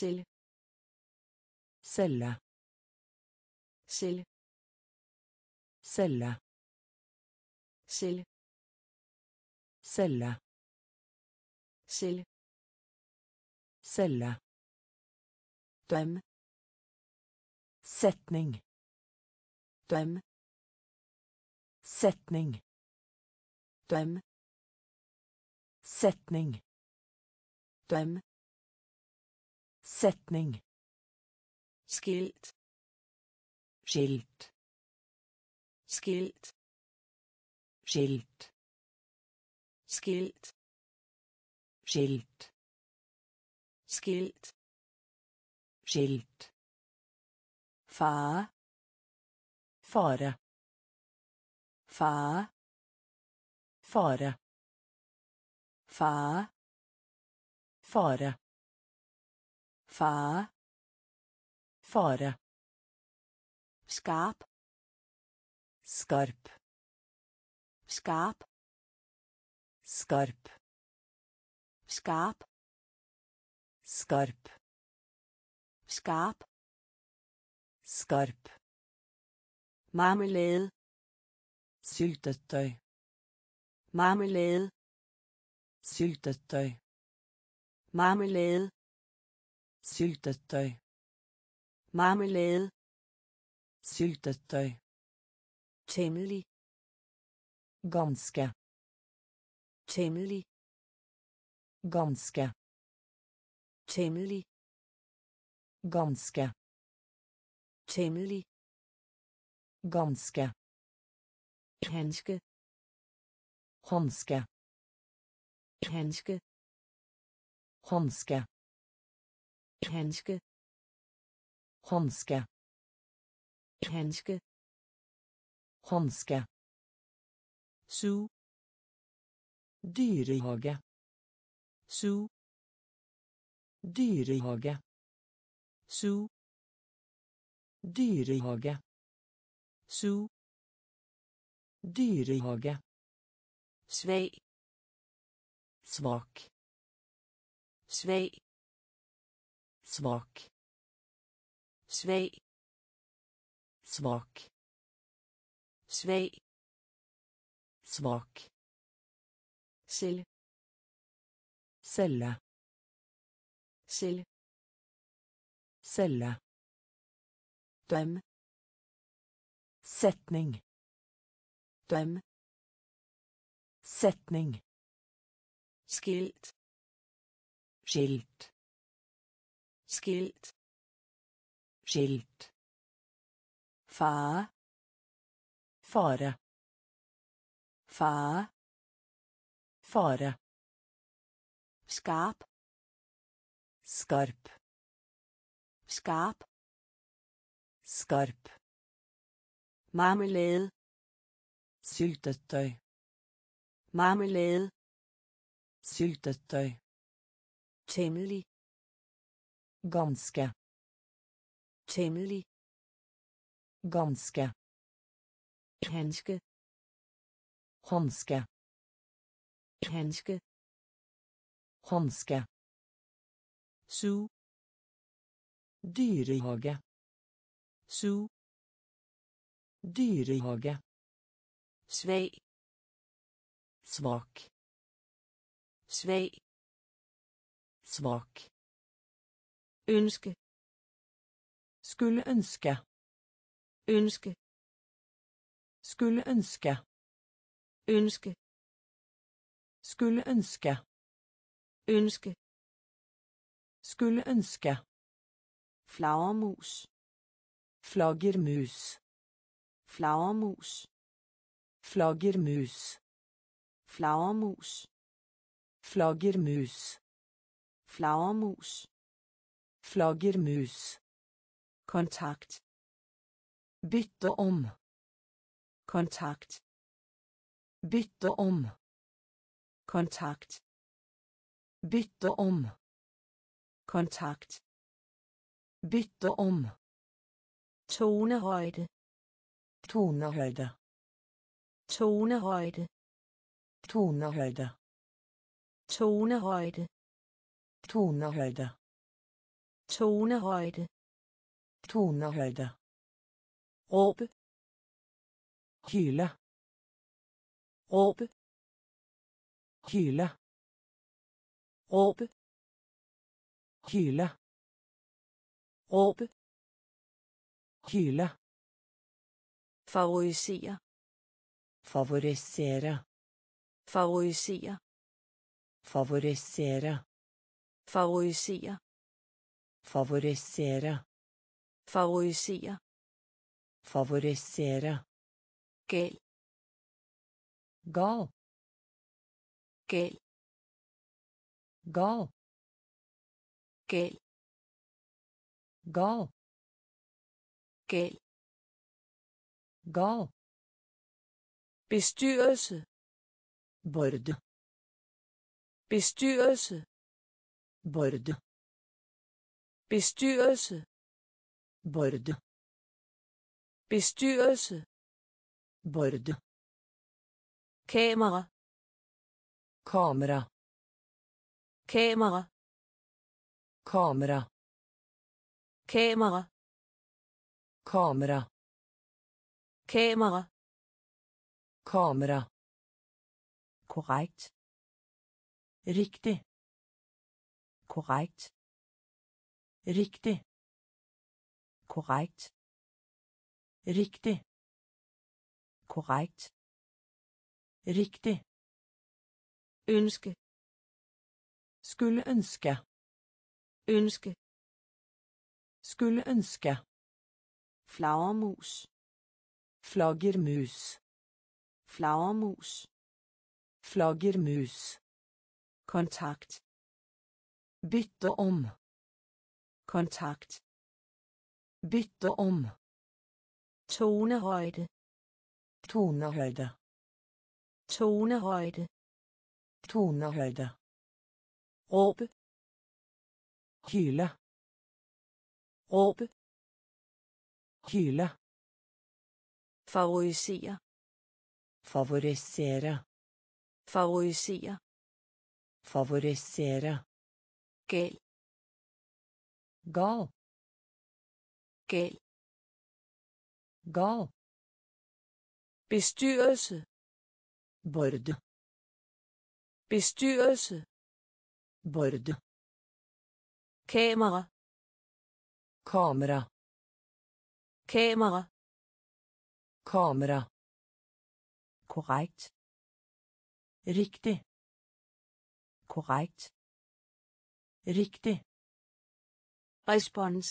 Selv. Celle. Sel. Celle. Sel. Celle. Selv. Celle. Døm. Setning. Døm. Setning. Døm. Setning. Døm. Setning. Skilt. Skilt. Skilt. Skilt. Skilt. Skilt. Skilt. Skilt. Fare fare. Fare fare. Fare fare fare. Fare. Skarp skarp. Skarp skarp. Skarp skarp. Skarp skarp. Marmelade. Syltetøy marmelade. Syltetøy marmelade syltetøy marmelade. Syltetøy temmelig. Ganske. Temmelig. Ganske. Temmelig. Ganske. Temmelig. Ganske. Handske. Hanske handske. Hanske handske. Hanske handske. Hanske su. Dyrehage. Su. Dyrehage. Su. Dyrehage. Su. Dyrehage. Svag svak. Svag svak. Svag svak. Svag svak. Celle celle. Celle. Celle. Dem setning. Dem setning. Skilt. Skilt skilt. Skilt. Fare fare. Fare fare. Skarp skarp. Skarp skarp. Marmelade. Syltetøj. Marmelade. Syltetøj. Temmelig ganske. Temmelig. Ganske. Handske. Hanske handske. Hanske su. Dyrehage. Su. Dyrehage. Svag. Svak. Svag. Svak ønske. Skulle ønske. Ønske. Skulle ønske. Ønske. Skulle ønske. Ønske. Skulle ønske. Flagermus. Flaggermus. Flagermus. Flaggermus. Flagermus. Flaggermus. Flagermus flaggermus. Kontakt. Bytte om. Kontakt. Bytte om. Kontakt. Bytte om. Kontakt. Bytte om. Tonehøjde. Tonehøyde tonehøjde. Tonehøyde tonehøjde. Tonehøyde tonehøjde Tonehøyde. råbe Hyle. råbe Hyle. råbe Hyle. råbe Hyle. favorisere Favorisere. favorisere Favorisere. favorisere Favorisere. favorisere Favorisere. gal Gal. gal Gal. gal Gal. gal Gal. bestyrelse Bord. bestyrelse Bord. Bestyrelse Bord. bestyrelse Bord. kamera Kamera. kamera Kamera. kamera Kamera. kamera Kamera. korrekt Riktig. korrekt Riktig. korrekt Riktig. korrekt Riktig. ønske Skulle ønske. ønske Skulle ønske. flagermus Flaggermus. flagermus Flaggermus. kontakt Bytte om. Kontakt Bytte om. tonehøjde Tonehøyde. tonehøjde Tonehøyde. råbe Hyle. råbe Hyle. favorisere Favorisere. favorisere Favorisere. gal Gal. gal Gal. bestyrelse Bord. bestyrelse Bord. kamera Kamera. kamera Kamera. korrekt Riktig. korrekt Riktig. Respons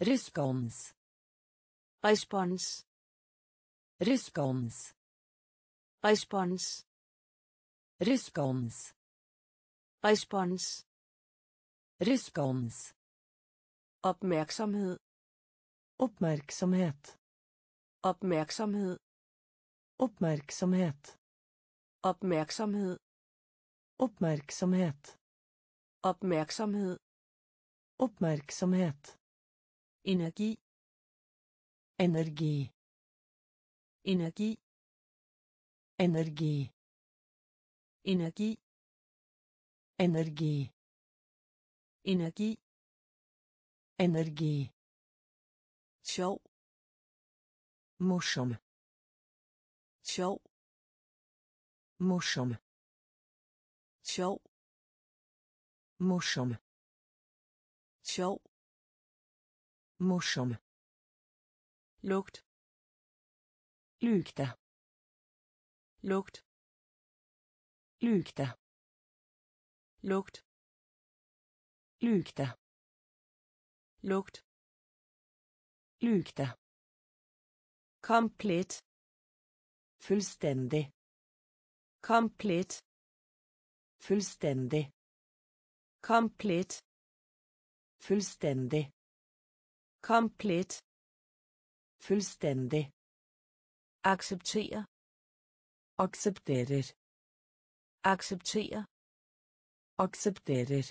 Respons. respons Respons. respons Respons. respons Respons. opmærksomhed Oppmerksomhet. opmærksomhed Oppmerksomhet. opmærksomhed Oppmerksomhet. opmærksomhed Oppmerksomhet. energi Energi. energi Energi. energi Energi. energi Energi. sjov Morsom. sjov Morsom. sjov Morsom sjov Morsom. lugt Lukte. lugt Lukte. lugt Lukte. lugt Lukte. komplet Fullstendig. komplet Fullstendig. komplet Fullstendig. komplet Fullstendig. acceptere Aksepterer. acceptere Aksepterer.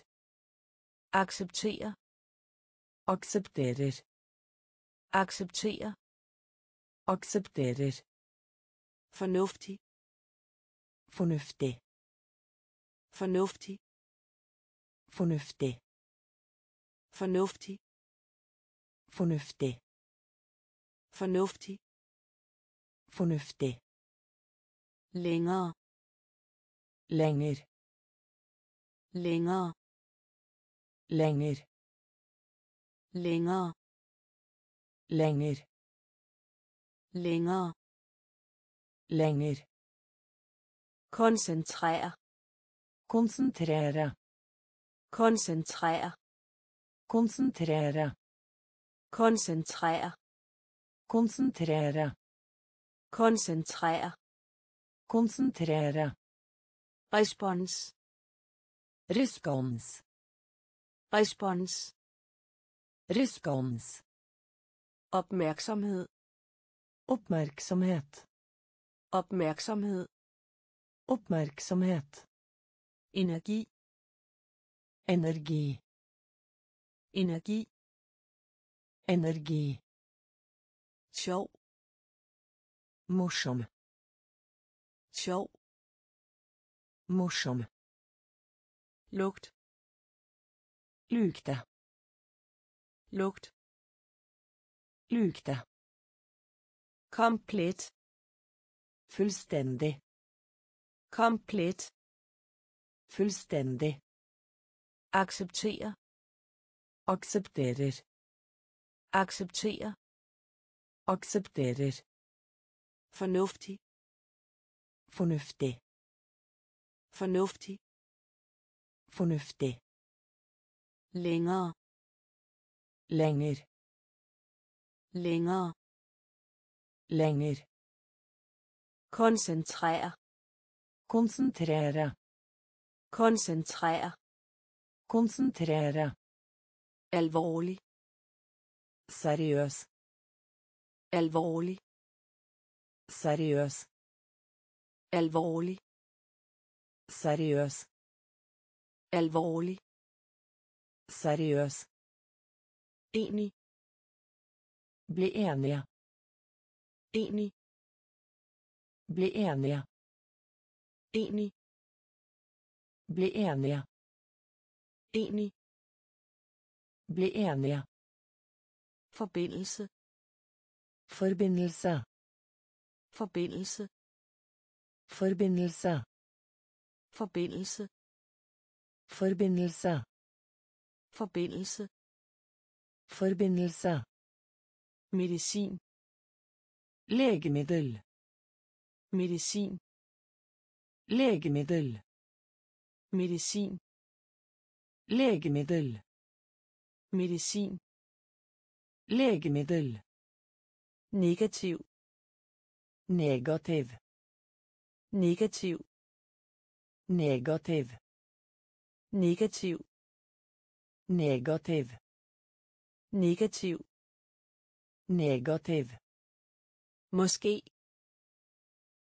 acceptere Aksepterer. acceptere Aksepterer. fornuftig Fornuftig. fornuftig Fornuftig. Fornuftig. Fornuftig. Fornuftig. Fornuftig. Længere. Lenger. Længere. Lenger. Længere. Lenger. Længere. Lenger. Koncentrere. Konsentrere. Koncentrere. Konsentrere. Koncentrere. Konsentrere. Koncentrere. Konsentrere. Respons. Respons. Respons. Respons. Opmærksomhed. Oppmerksomhet. Opmærksomhed. Oppmerksomhet. Energi. Energi. Energi. Energi. Sjov. Morsom. Sjov. Morsom. Lugt. Lukte. Lugt. Lukte. Komplet. Fullstendig. Komplet. Fullstendig. Acceptere. Aksepterer. Acceptere. Aksepterer. Fornuftig. Fornuftig. Fornuftig. Fornuftig. Længere. Lenger. Længere. Lenger. Koncentrere. Konsentrere. Koncentrere. Konsentrere. Alvorlig. Seriøs. Alvorlig. Seriøs. Alvorlig. Seriøs. Alvorlig. Seriøs. Enig. Bli enige. Enig. Bli enige. Enig. Bli enige. Enig. Bli enige. Forbindelse. Forbindelse. Forbindelse. Forbindelse. Forbindelse. Forbindelse. Forbindelse. Forbindelse. Medicin. Legemiddel. Medicin. Legemiddel. Medicin. Legemiddel. Medicin. Legemiddel. Negativ. Negativ. Negativ. Negativ. Negativ. Negativ. Negativ. Negativ. Måske.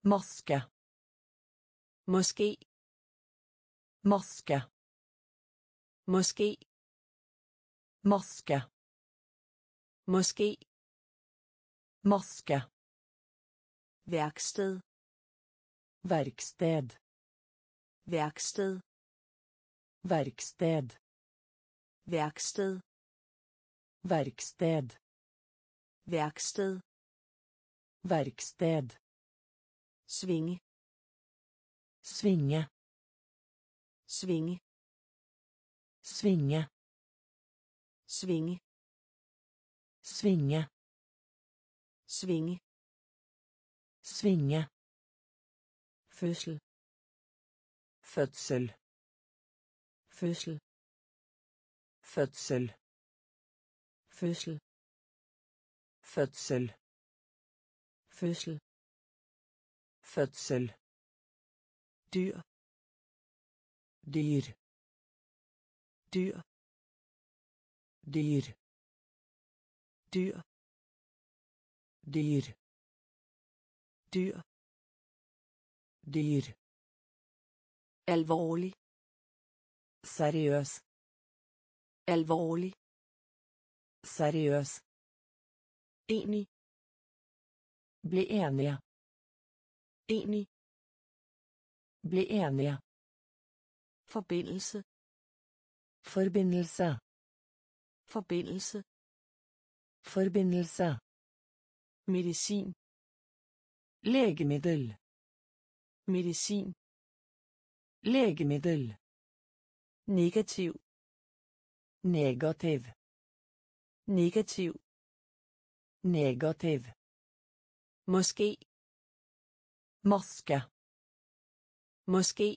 Maske. Måske. Maske. Måske. Maske. Måske. Maske. Værksted. Verksted. Værksted. Verksted. Værksted. Verksted. Værksted. Verksted. Svinge. Svinge. Svinge. Svinge. Svinge. Svinge. Svinge. Svinge. Fødsel. Fødsel. Fødsel. Fødsel. Fødsel. Fødsel. Fødsel. Fødsel. Dyr. Dyr. Dyr. Dyr. Dyr. Dyr. Dyr. Dyr. Alvorlig. Seriøs. Alvorlig. Seriøs. Enig. Bli enige. Enig. Bli enige. Forbindelse. Forbindelse. Forbindelse. Forbindelse. Medicin. Legemiddel. Medicin. Legemiddel. Negativ. Negativ. Negativ. Negativ. Måske. Maske. Måske.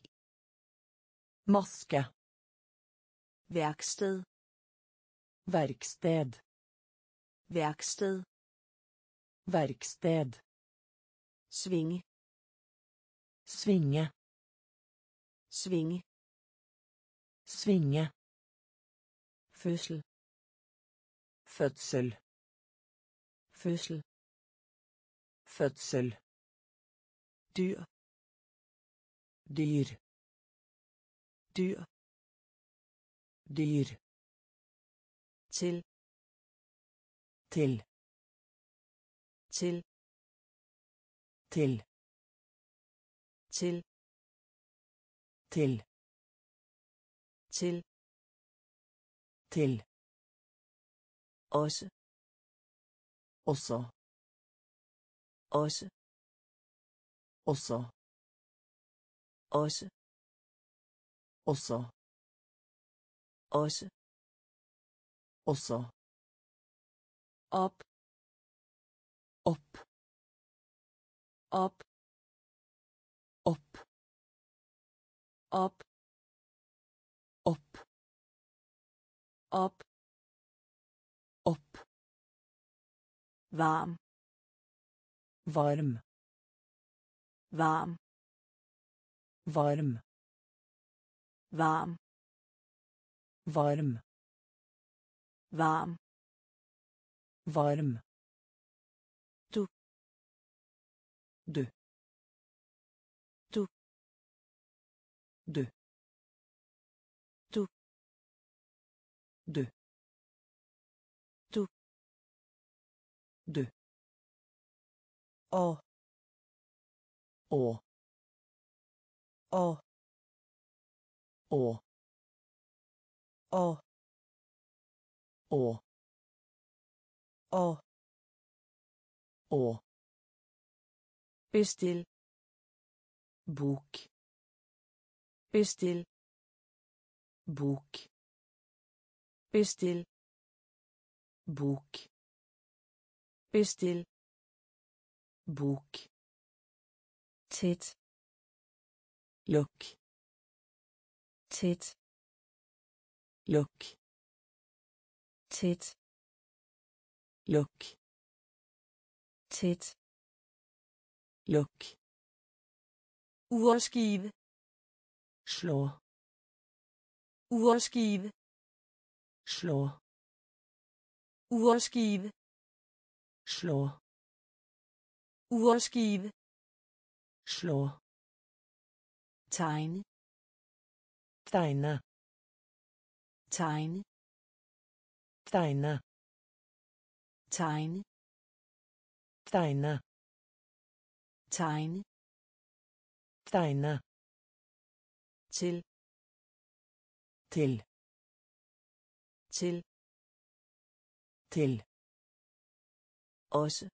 Maske. Værksted. Verksted. Værksted. Verksted. Svinge. Svinge. Svinge. Svinge. Fødsel. Fødsel. Fødsel. Fødsel. Dyr. Dyr. Dyr. Dyr. Til. Til. Til. Til. Til. Til. Til. Til. Også. Også. Også. Også. Også. Også. Også. Også. Op. Opp. Op. Opp. Op. Opp. Op. Opp. Varm. Varm. Varm. Varm. Varm. Varm. Varm. Varm. Du. Du. Du. Du. Du. Du. Du. Du. Og. Og. Og. Og. Og. Og. Og. Og. Bestil. Bok. Bestil. Bok. Bestil. Bok. Bestil. Bok. Tæt. Lukk. Tæt. Lukk. Tæt. Lukk. Tæt. Lukk. Urskive. Slå. Urskive. Slå. Urskive. Slå. Urskive. Slå. Tegne. Tegne. Tegne. Tegne. Tegne. Tegne. Tegne. Tegne. Til. Til. Til. Til. Også.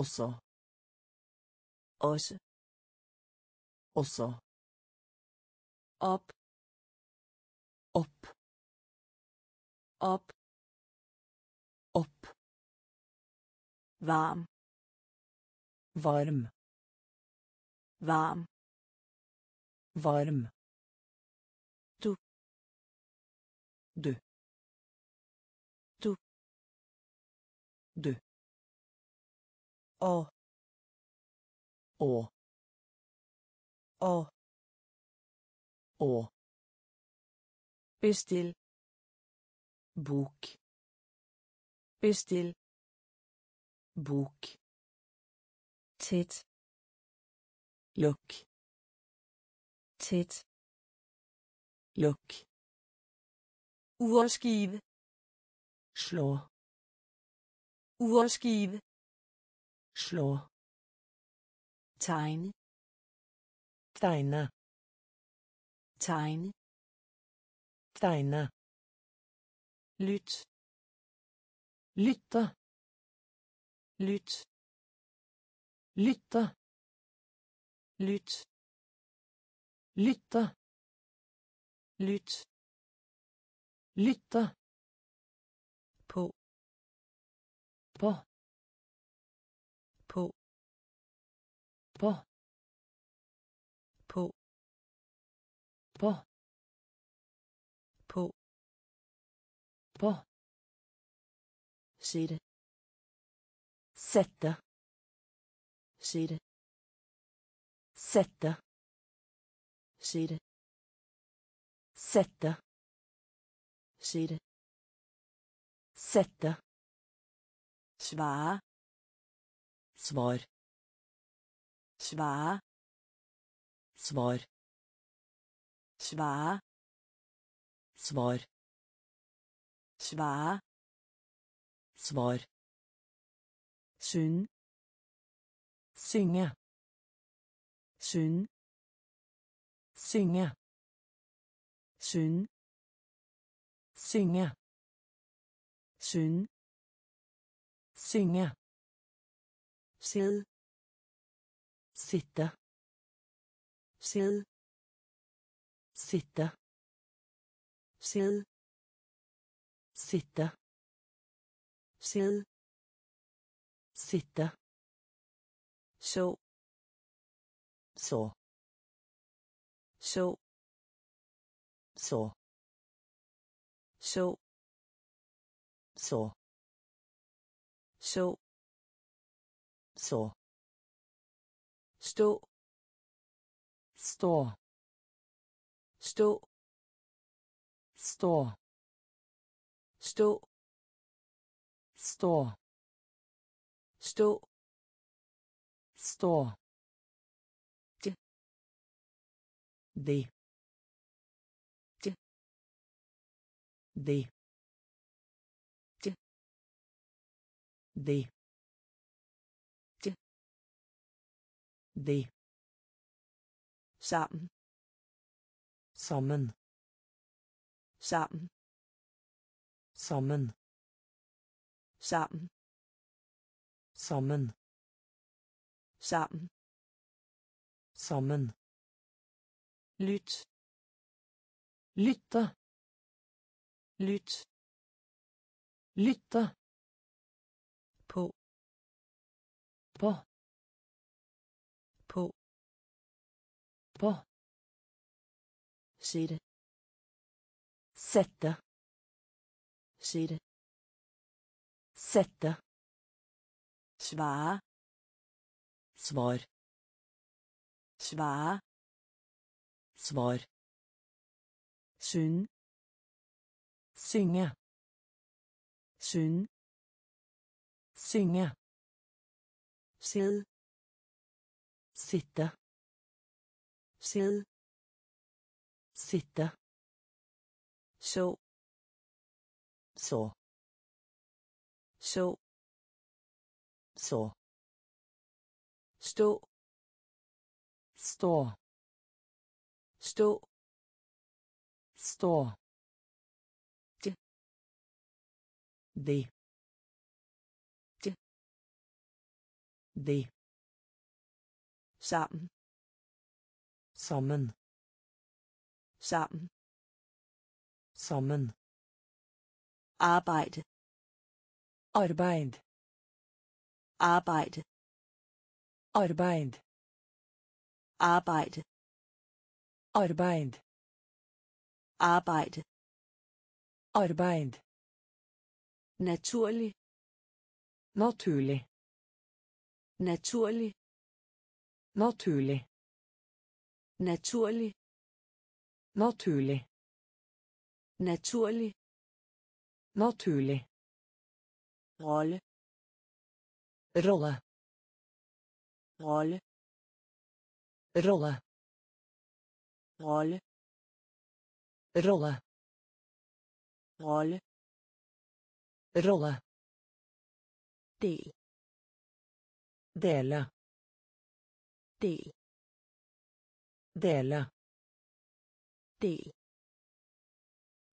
Også. Også. Også. Op. Opp. Op. Opp. Varm. Varm. Varm. Varm. Du. Du. Du. Du. Og. Og. Og. Og. Bestil. Bok. Bestil. Bok. Tæt. luk Tæt. luk Urskive. Slå. Urskive. Slå. Tegne. Tegne. Tegne. Tegne lyt. Lytte. Lyt. Lytte. Lyt. Lytte. Lyt. Lytte. På. På. På. På. På. på på på. Sætte. Sette sætte. Sette sætte. Sette sætte. Sette svare svar. Svare svar. Svare svar svare svar. Synge synge. Synge synge. Synge synge. Synge synge. Sidde sitte. Sidde sitte. Sid sitte. Sidde sitte. Så. Så. Så. Så. Så. Så. Så. Så. Stå. Stå. Stå. Stå stå. Stå. Stå. Stå. Det. de Det. de Det. de Det. de sammen. Sammen. Sammen sammen. Sammen. Sammen. Sammen. Sammen. Lyt. Lytte. Lyt. Lytte. På. På. På. På. Sætte. Sette sætte. Sætte. svare. Svar. Svare. Svar. Syn synge. Syn synge. Sæd. sitte. Sæd. sitte. Så så så så stå. Stå. Stå. Stå. Det. de Det. de sammen sammen. Sammen. Sammen arbejde arbeid. Arbejde arbeid. Arbejde arbeid. Arbejde arbeid. Naturlig. Naturlig. Naturlig. Naturlig. Naturlig. Naturlig. Naturlig naturlig. Rolle. Rolle. Rolle. Rolle. Rolle. Rolle. Rolle. Rolle. Del. Dele. Del. Dele. Del.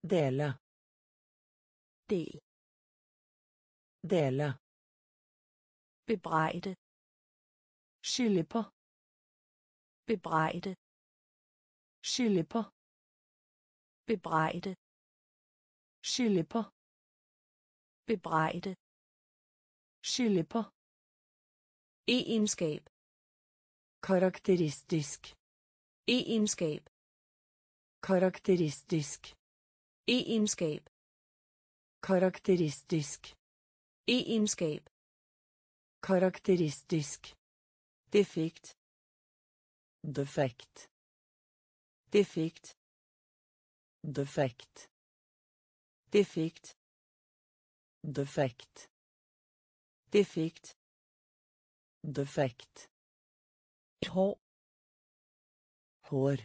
Dele del Dele. bebrejde Skylde på. bebrejde Skylde på. bebrejde Skylde på. bebrejde Skylde på. egenskab Karakteristisk. egenskab Karakteristisk. egenskab Karakteristisk. egenskab Karakteristisk. defekt Defekt. defekt Defekt. defekt Defekt. defekt Defekt. hår Hår.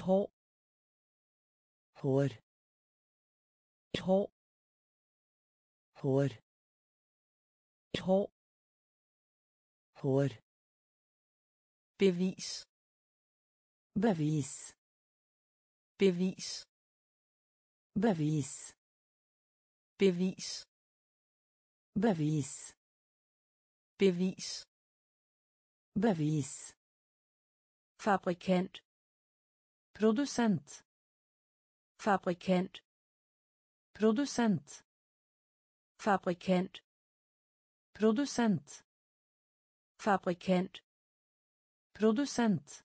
hår Hår. Et hår Hår. et hår Hår. bevis Bevis. bevis Bevis. bevis Bevis. bevis Bevis. fabrikant Produsent. fabrikant Produsent. fabrikant Produsent. fabrikant Produsent.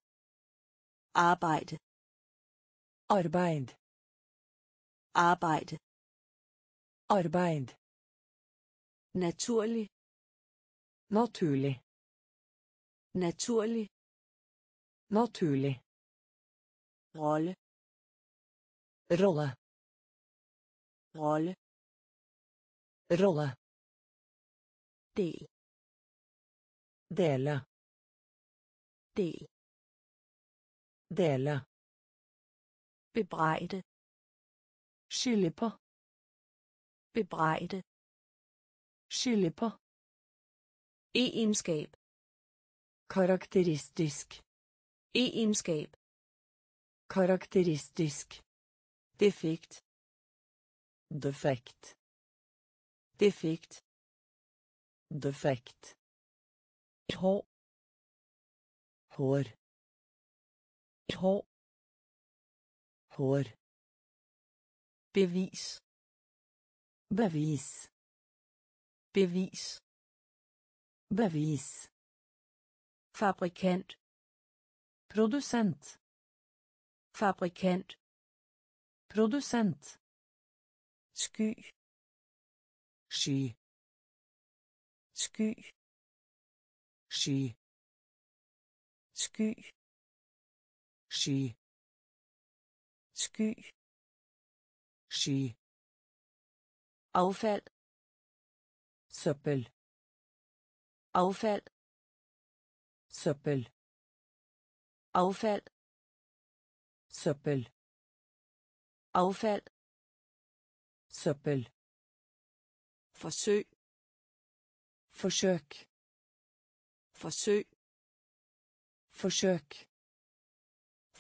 arbejde Arbeid. arbejde Arbeid. naturlig Naturlig. naturlig Naturlig. rolle Rolle. Rolle Rolle. del Dele. del Dele. bebrejde Skylde på. bebrejde Skylde på. egenskab Karakteristisk. egenskab Karakteristisk. defekt Defekt. defekt Defekt. et hår Hår. hår Hår. bevis Bevis. bevis Bevis. fabrikant Produsent. fabrikant Produsent. Sky Sky. sky Sky. sky Sky. sky Sky. affald Søppel. affald Søppel. affald Søppel. affald Søppel. forsøg Forsøk. forsøg Forsøk.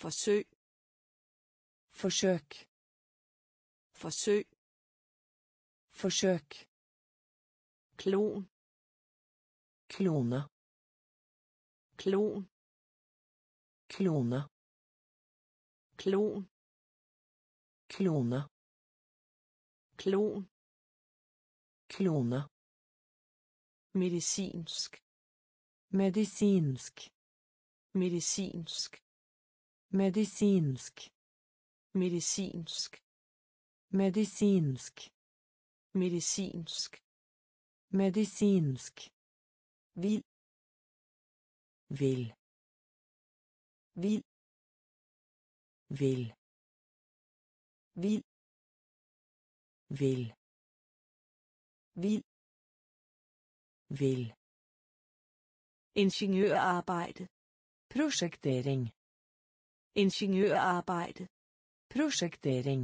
forsøg Forsøk. forsøg Forsøk. klon Klone. klon Klone. klon Klone. Klon Klone. medicinsk Medisinsk. medicinsk Medisinsk. medicinsk Medisinsk. medicinsk Medisinsk. vild Vil. vild Vil. vild Vil. vild Vil. ingeniørarbejde Prosjektering. ingeniørarbejde Prosjektering.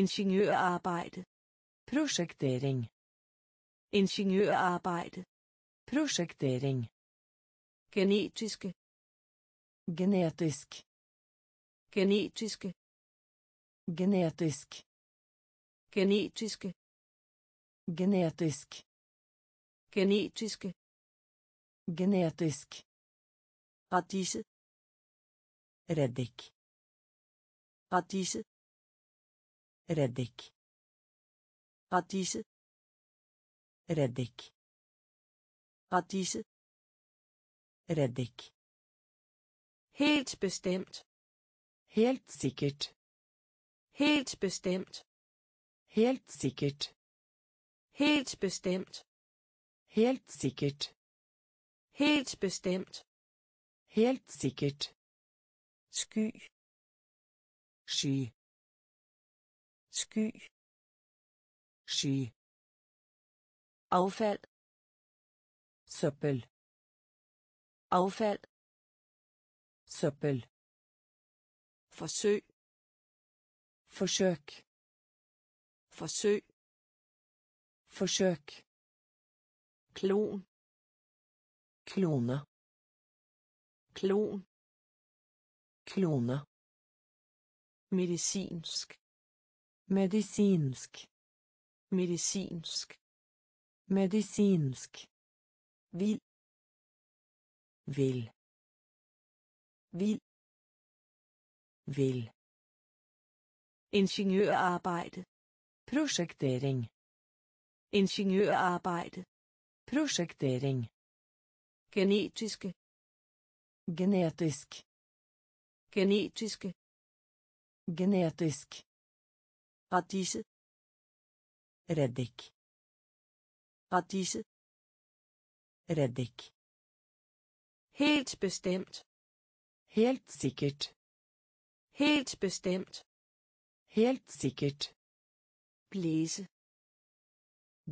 ingeniørarbejde Prosjektering. ingeniørarbejde Prosjektering. genetiske Genetisk. genetiske Genetisk. Genetiske. Genetisk. Genetiske. Genetisk. Radise. Reddik. Radise. Reddik. Radise. Reddik. Radise. Reddik. Helt bestemt. Helt sikkert. Helt bestemt helt sikkert. Helt bestemt. Helt sikkert. Helt bestemt. Helt sikkert. Sky. Sky. Sky. Sky. Affald. Søppel. Affald. Søppel. Forsøg. Forsøk forsøg. Forsøk klon. Klone. Klon. Klone. Medicinsk. Medisinsk medicinsk. Medisinsk vild. Vil vild. Vil ingeniørarbejde prosjektering ingeniørarbejde. Prosjektering genetiske. Genetisk. Genetiske. Genetisk. Radise. Reddik. Radise. Reddik. Helt bestemt. Helt sikkert. Helt bestemt. Helt sikkert blæse.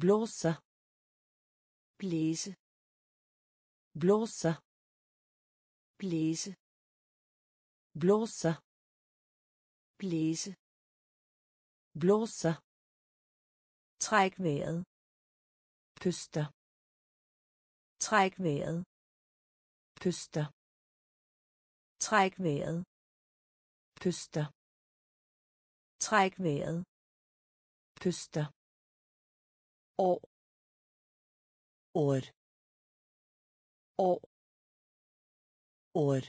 Blåse blæse. Blåse blæse. Blåse blæse. Blåse træk vejret. Puster. Træk vejret. Puster. Træk vejret. Puster. Træk vejret puste. År år. År år.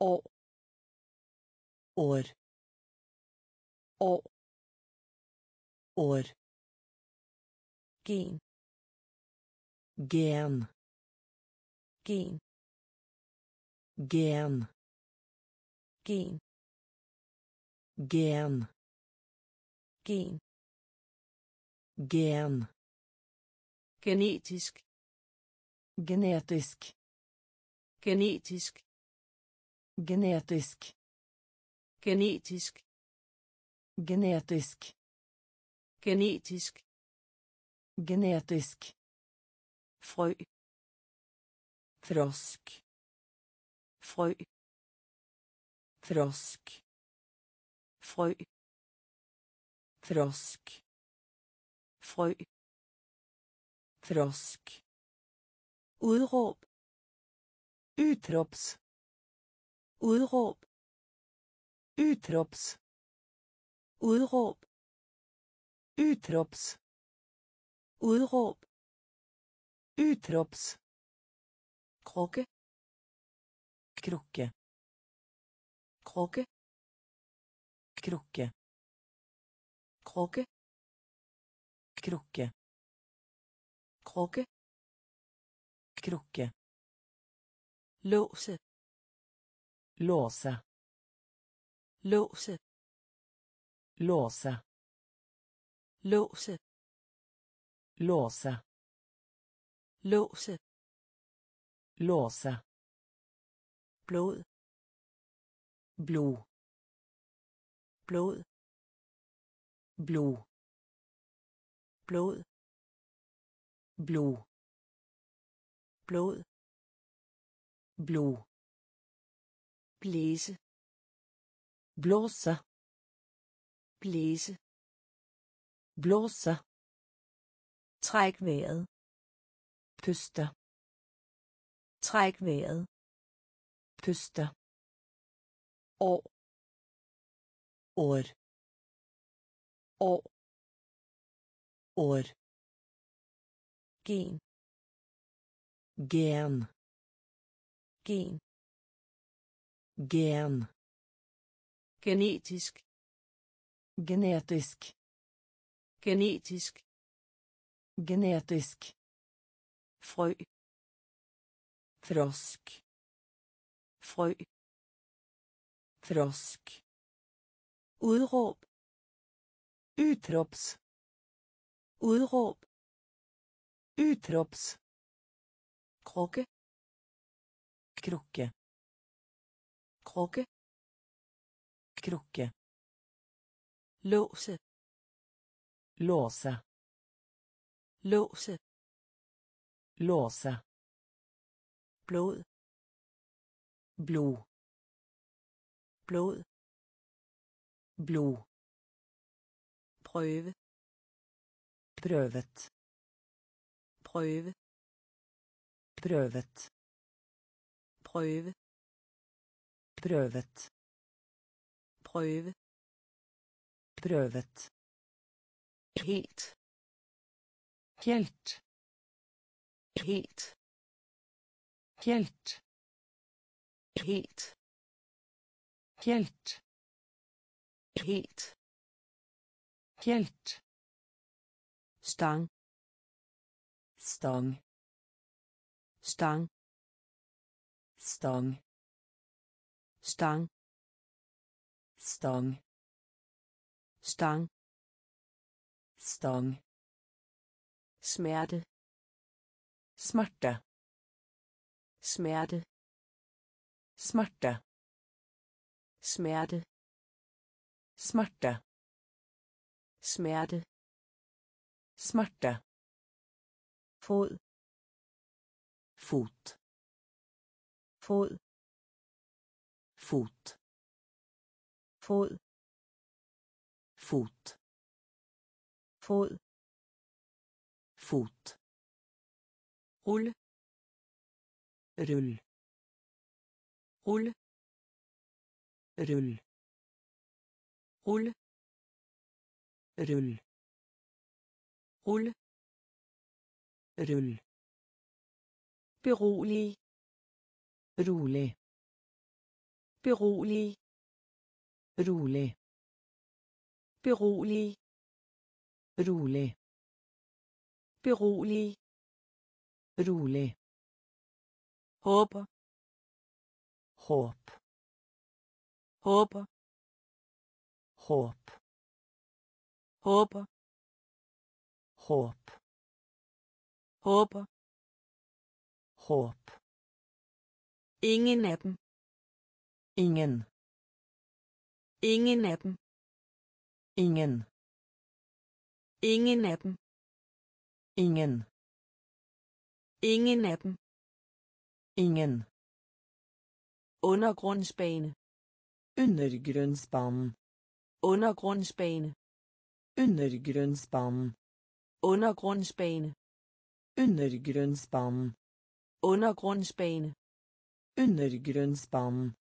År år. År år. Gen. Gen. Gen. Gen. Gen. Gen gen. Gen. Genetisk. Genetisk. Genetisk. Genetisk. Genetisk. Genetisk. Genetisk. Genetisk. Frø. Frosk. Frø. Frosk. Frø frosk frø. Frosk udråb. Utrops. Udråb. Utrops. Udråb. Utrops. Udråb. Utrops. Krukke. Krukke. Krukke. Krukke krukke. Krukke. Krukke. Krukke. Låse. Låse. Låse. Låse. Låse. Låse. Låse. Låse. Blod. Blod. Blod blod. Blod. Blod. Blod. Blod. Blæse. Blåse blæse. Blåse træk vejret. Puster. Træk vejret. Puster. År. År år. År. Gen. Gen. Gen. Gen. Genetisk. Genetisk. Genetisk. Genetisk. Frø. Frosk. Frø. Frosk. Udråb utrops. Udråb. Utrops. Krukke. Krukke. Krukke. Krukke. Låse. Låse. Låse. Låse. Blod. Blod. Blod. Blod prøve. Prøvet. Prøve. Prøvet. Prøve. Prøvet. Prøve. Prøvet. Helt. Helt. Helt. Helt. Helt. Helt. helt Kjelt. stang. Stang. Stang. Stang. Stang. Stang. Stang. Stang. Smerte. Smerte. Smerte. Smerte. Smerte. Smerte smerte. Smerte. Fod. Fot. Fod. Fot. Fod. Fot. Fod. Fot. Rulle. Rull. Rulle. Rull. Rulle rull rulle rull berolig rolig berolig rolig berolig rolig berolig rolig håber håp håber håp håber håp håber håp ingen af dem. Ingen. Ingen af dem. Ingen. Ingen af dem. Ingen. Ingen af dem. Ingen. Undergrundsbane. Undergrunnsbanen undergrundsbane undergrunnsbanen undergrundsbane. Undergrunnsbanen undergrundsbane. Undergrunnsbanen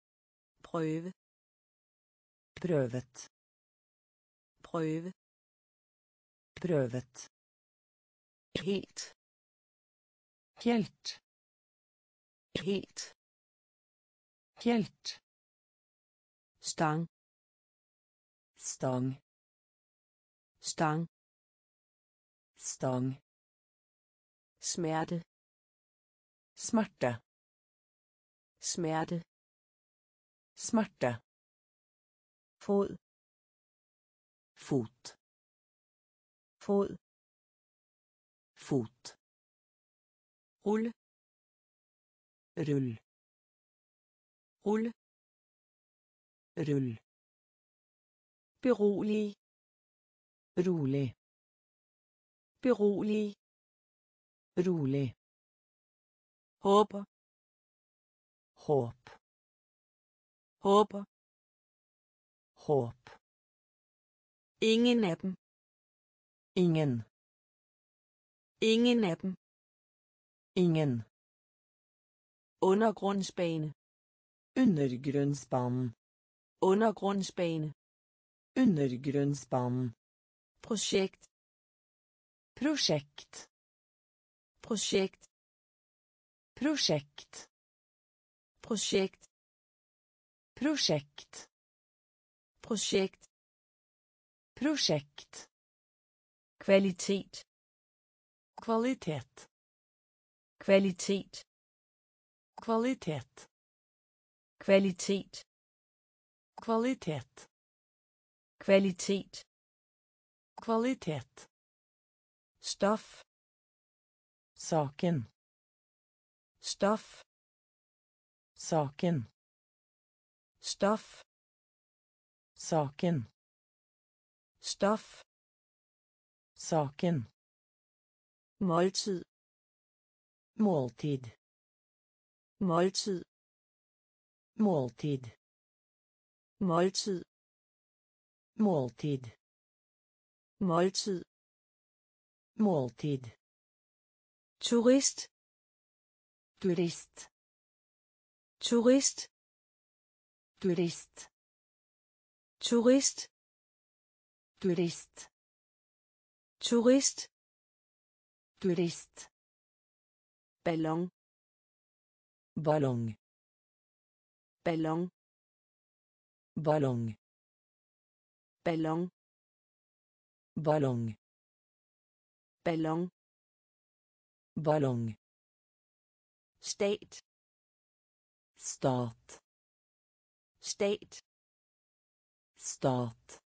prøve. Prøvet. Prøve. Prøvet. Helt. Helt. Helt. Helt. Stang. Stang stang. Stang. Smerte. Smerte. Smerte. Smerte. Fod. Fot. Fod. Fot. Rulle. Rull. Rulle. Rull. Berolig rolig. Berolig. Rolig. Håber håp. Håber håp. Ingen af dem. Ingen. Ingen af dem. Ingen. Undergrundsbane. Undergrunnsbanen undergrundsbane. Undergrunnsbanen projekt. Projekt. Projekt. Projekt. Projekt. Projekt. Projekt. Prosjekt. kvalitet. Kvalitet. kvalitet. Kvalitet. kvalitet. Kvalitet. kvalitet. Kvalitet. stof Saken. stof Saken. stof Saken. stof Saken. måltid Måltid. måltid Måltid. måltid Måltid. Måltid Måltid. turist Turist. turist Turist. turist Turist. turist Turist. ballon Ballong. ballon Ballong. ballon Ballong. ballon Ballong. stat Stat. stat Stat.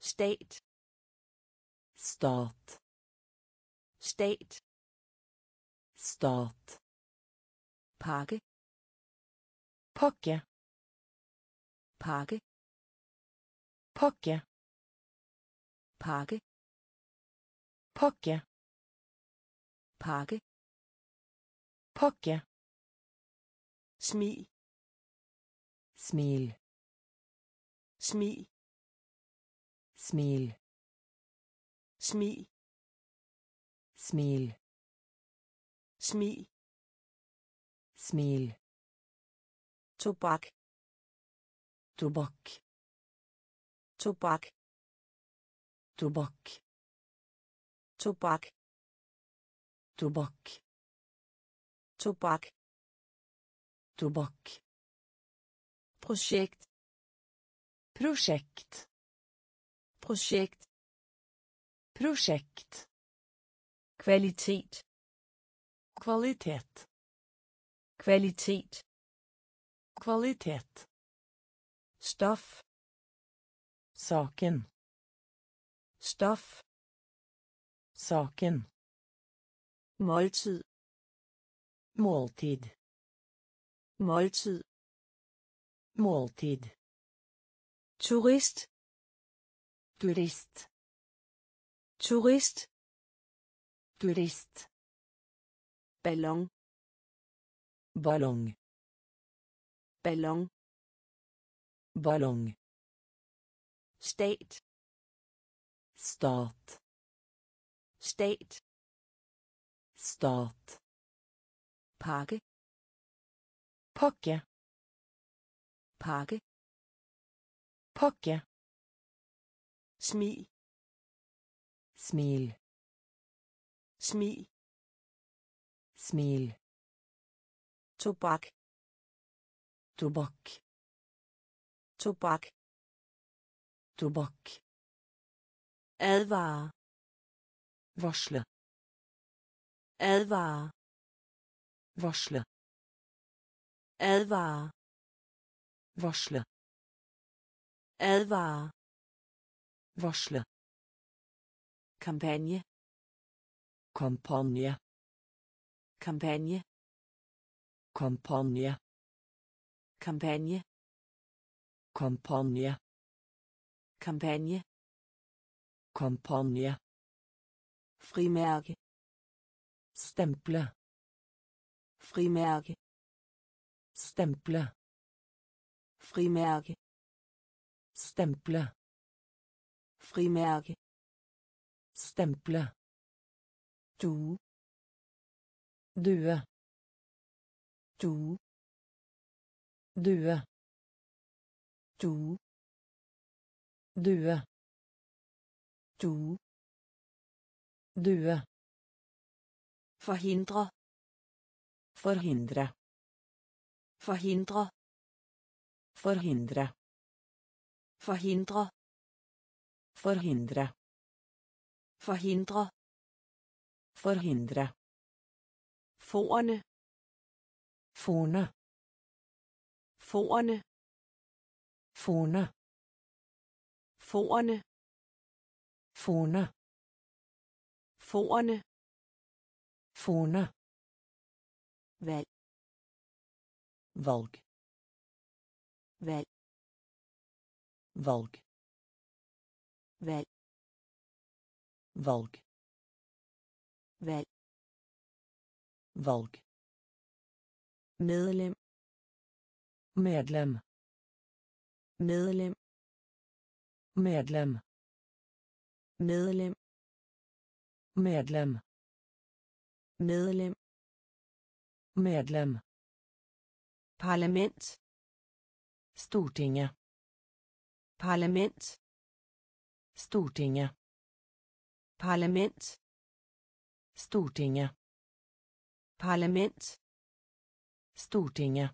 stat Stat. stat Stat. pakke Pakke. pakke Pakke. Pakke Pakke. pakke Pakke. smil Smil. smil Smil. smil Smil. smil Smil. tobak tobak tobak Tobakk. tobak Tobakk. tobak Tobakk. projekt Prosjekt. projekt Prosjekt. kvalitet Kvalitet. kvalitet Kvalitet. stoff Saken. Stof Saken. måltid Måltid. måltid Måltid. turist Turist. turist Turist. ballon Ballong. ballon Ballong. stat Stat. stat Stat. pakke Pakke. pakke Pakke. smil Smil. smil Smil. tobak Tobakk. tobak Tobakk. Advare Varsle. advare Varsle. advare Varsle. advare Varsle. kampagne Kampanje. kampagne Kampanje. kampagne Kampanje. kampagne Kampanje. frimærke Stemple. frimærke Stemple. frimærke Stemple. frimærke Stemple. Du. Due. due Due. due Due due due. Forhindre. Forhindre. Forhindre. Forhindre. Forhindre. Forhindre. Forhindre. Forhindre. Forerne forne forerne forne forerne forne forerne forne valg. Valg. Valg. Valg. Valg. Valg. Valg. Valg. Medlem. Medlem. Medlem. Medlem medlem. Medlem. Medlem. Medlem. Parlament. Stortinget. Parlament. Stortinget. Parlament. Stortinget. Parlament. Stortinget.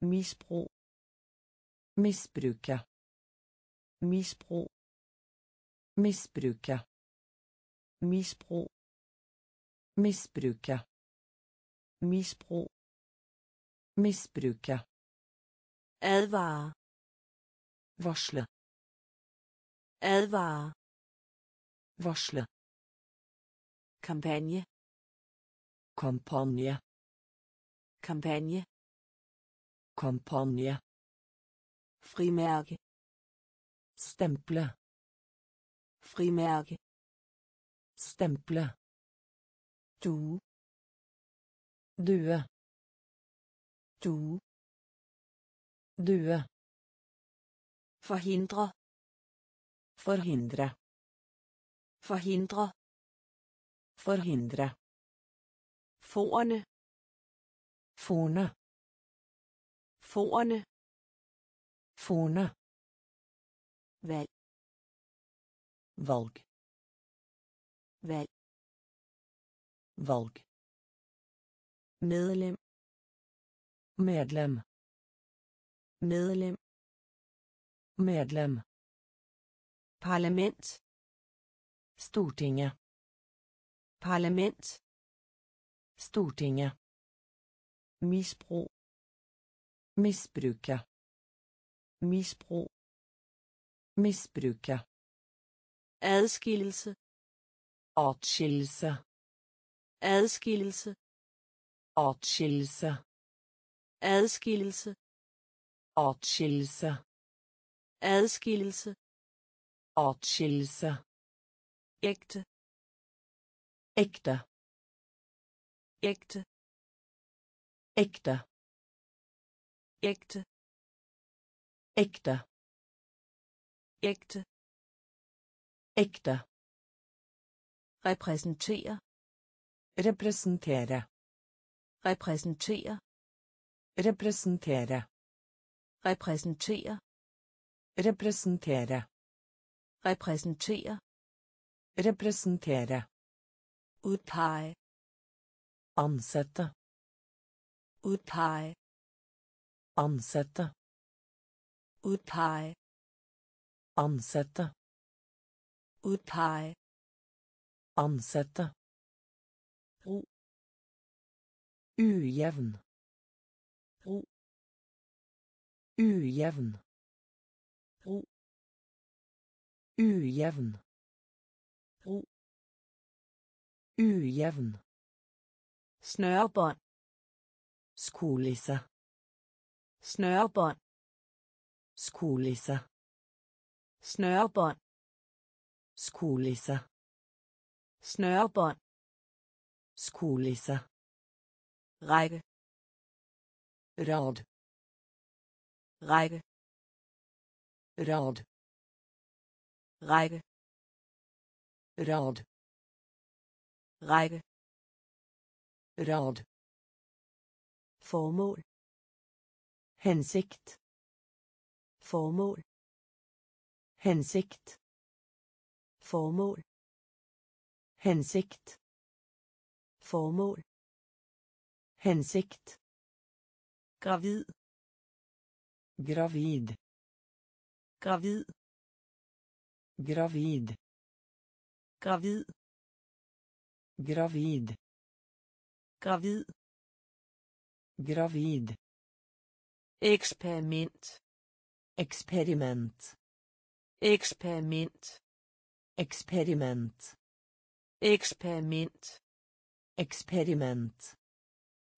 Misbrug. Misbruke. Misbrug misbruke. Misbrug misbruke. Misbrug misbruke. Advare. Varsle. Advare. Varsle. Kampagne. Kampanje. Kampagne. Kampanje. Frimærke. Stemple frimærke. Stemple. Due due. Due due. Forhindre. Forhindre. Forhindre. Forhindre. Forerne forne. Forerne forne. Valg valg. Valg. Valg. Medlem. Medlem. Medlem. Medlem. Parlament. Stortinget. Parlament. Stortinget. Misbrug. Misbruke. Misbrug. Misbruke adskillelse. Atskillelse adskillelse. Atskillelse adskillelse. Atskillelse adskillelse. Atskillelse ægte. Ekte ægte. Ekte ægte. Ekte ægte ekte repræsentere. Representere repræsentere. Representere repræsentere. Representere repræsentere. Representere udpege. Ansette. Udpege. Ansette. Udpege. Ansette udpege. Ansette. Brug. Ujevn. Brug. Ujevn. Brug. Ujevn. Brug. Ujevn. Snørebånd. Skolisse. Snørebånd. Skolisse. Snørebånd skolisse snørebånd. Skolisse række. Rad. Række. Rad. Række. Rad. Række. Rad. Formål. Hensigt. formål. Hensigt formål. Hensikt formål. Hensikt gravid. Gravid. Gravid. Gravid. Gravid. Gravid. Gravid. Gravid. Eksperiment. Experiment eksperiment experiment eksperiment. Experiment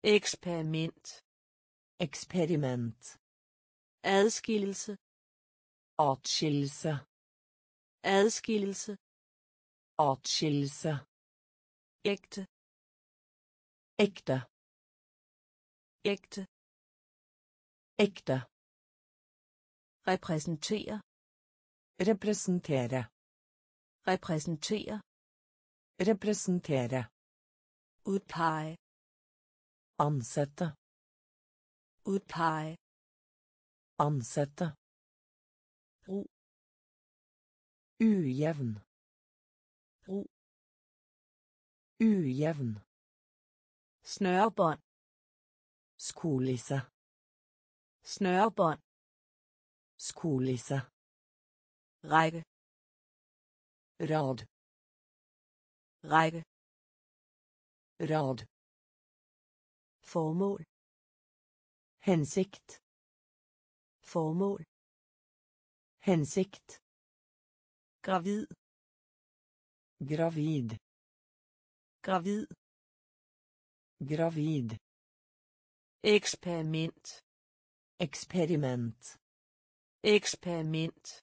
eksperiment. Experiment adskillelse. Atskillelse adskillelse. Atskillelse ægte. Ekte ægte. Ekte repræsentere. Representere repræsentere representere udpege ansette udpege ansette brug ujevn brug ujevn snørebånd. Skolisse snørebånd. Skolisse række rad række rad formål hensikt formål hensikt gravid gravid. gravid gravid. Eksperiment. Experiment eksperiment.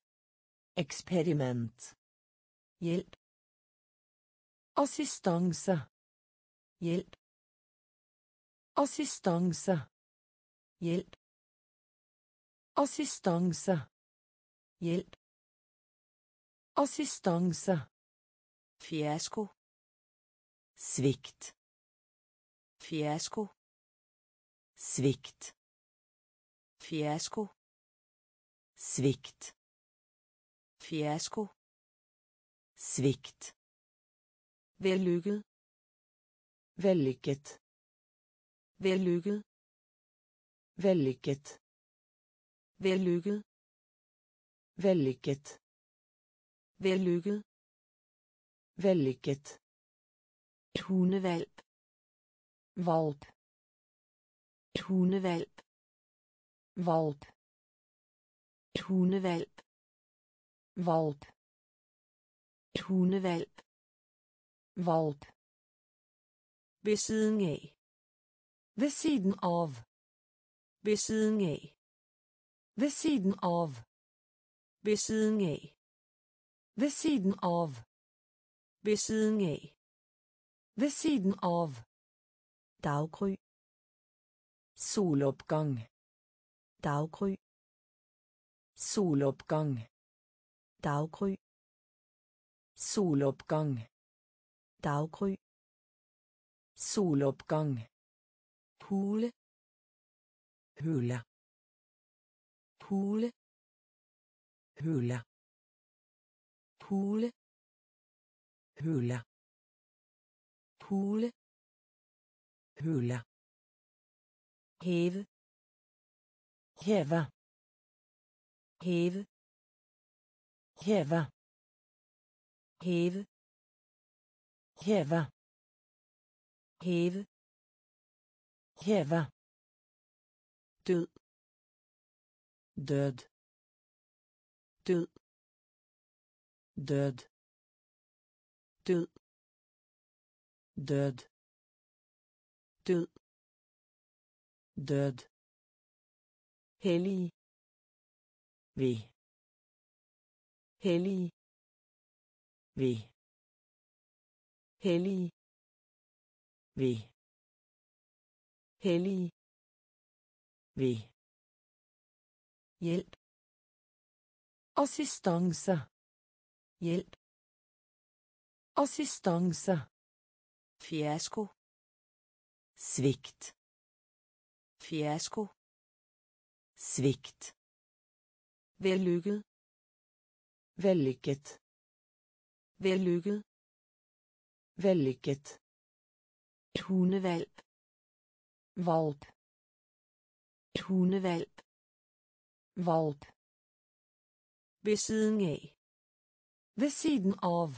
Experiment hjælp. Assistance. Hjælp. Assistance. Hjælp. Assistance. Hjælp. Assistance. Fiasko. Svigt. fiasko. Svigt. fiasko. Svigt. fiasko svikt vellykket vellykket vellykket vellykket vellykket vellykket vellykket vellykket et hundevalp. Valp. Hundevalp. Valp. Hundevalp. Valp hundevalp valp. Ved siden af. Ved siden af. Ved siden af. Ved siden af. Ved siden af. Ved siden af. Ved siden af. Ved siden af. Daggry. Solopgang. Daggry. Solopgang. Daggry. Soloppgang daggry soloppgang hule hule hule hule hule hule hule hule hæve heve hæve heve hæve. Hæve hæve. Hæve død. Død. Død. Død. Død. Død. Død. Død. Hellig. Vi hellig vi hellig vi hellig vi hjælp. Assistance. Hjælp. Assistance. Fiasko. Svigt. Fiasko. Svigt. Vellykket. Vellykket. Vellykket. Vellykket. Hundevalp. Valp. Hundevalp. Valp. Ved siden af. Ved siden av.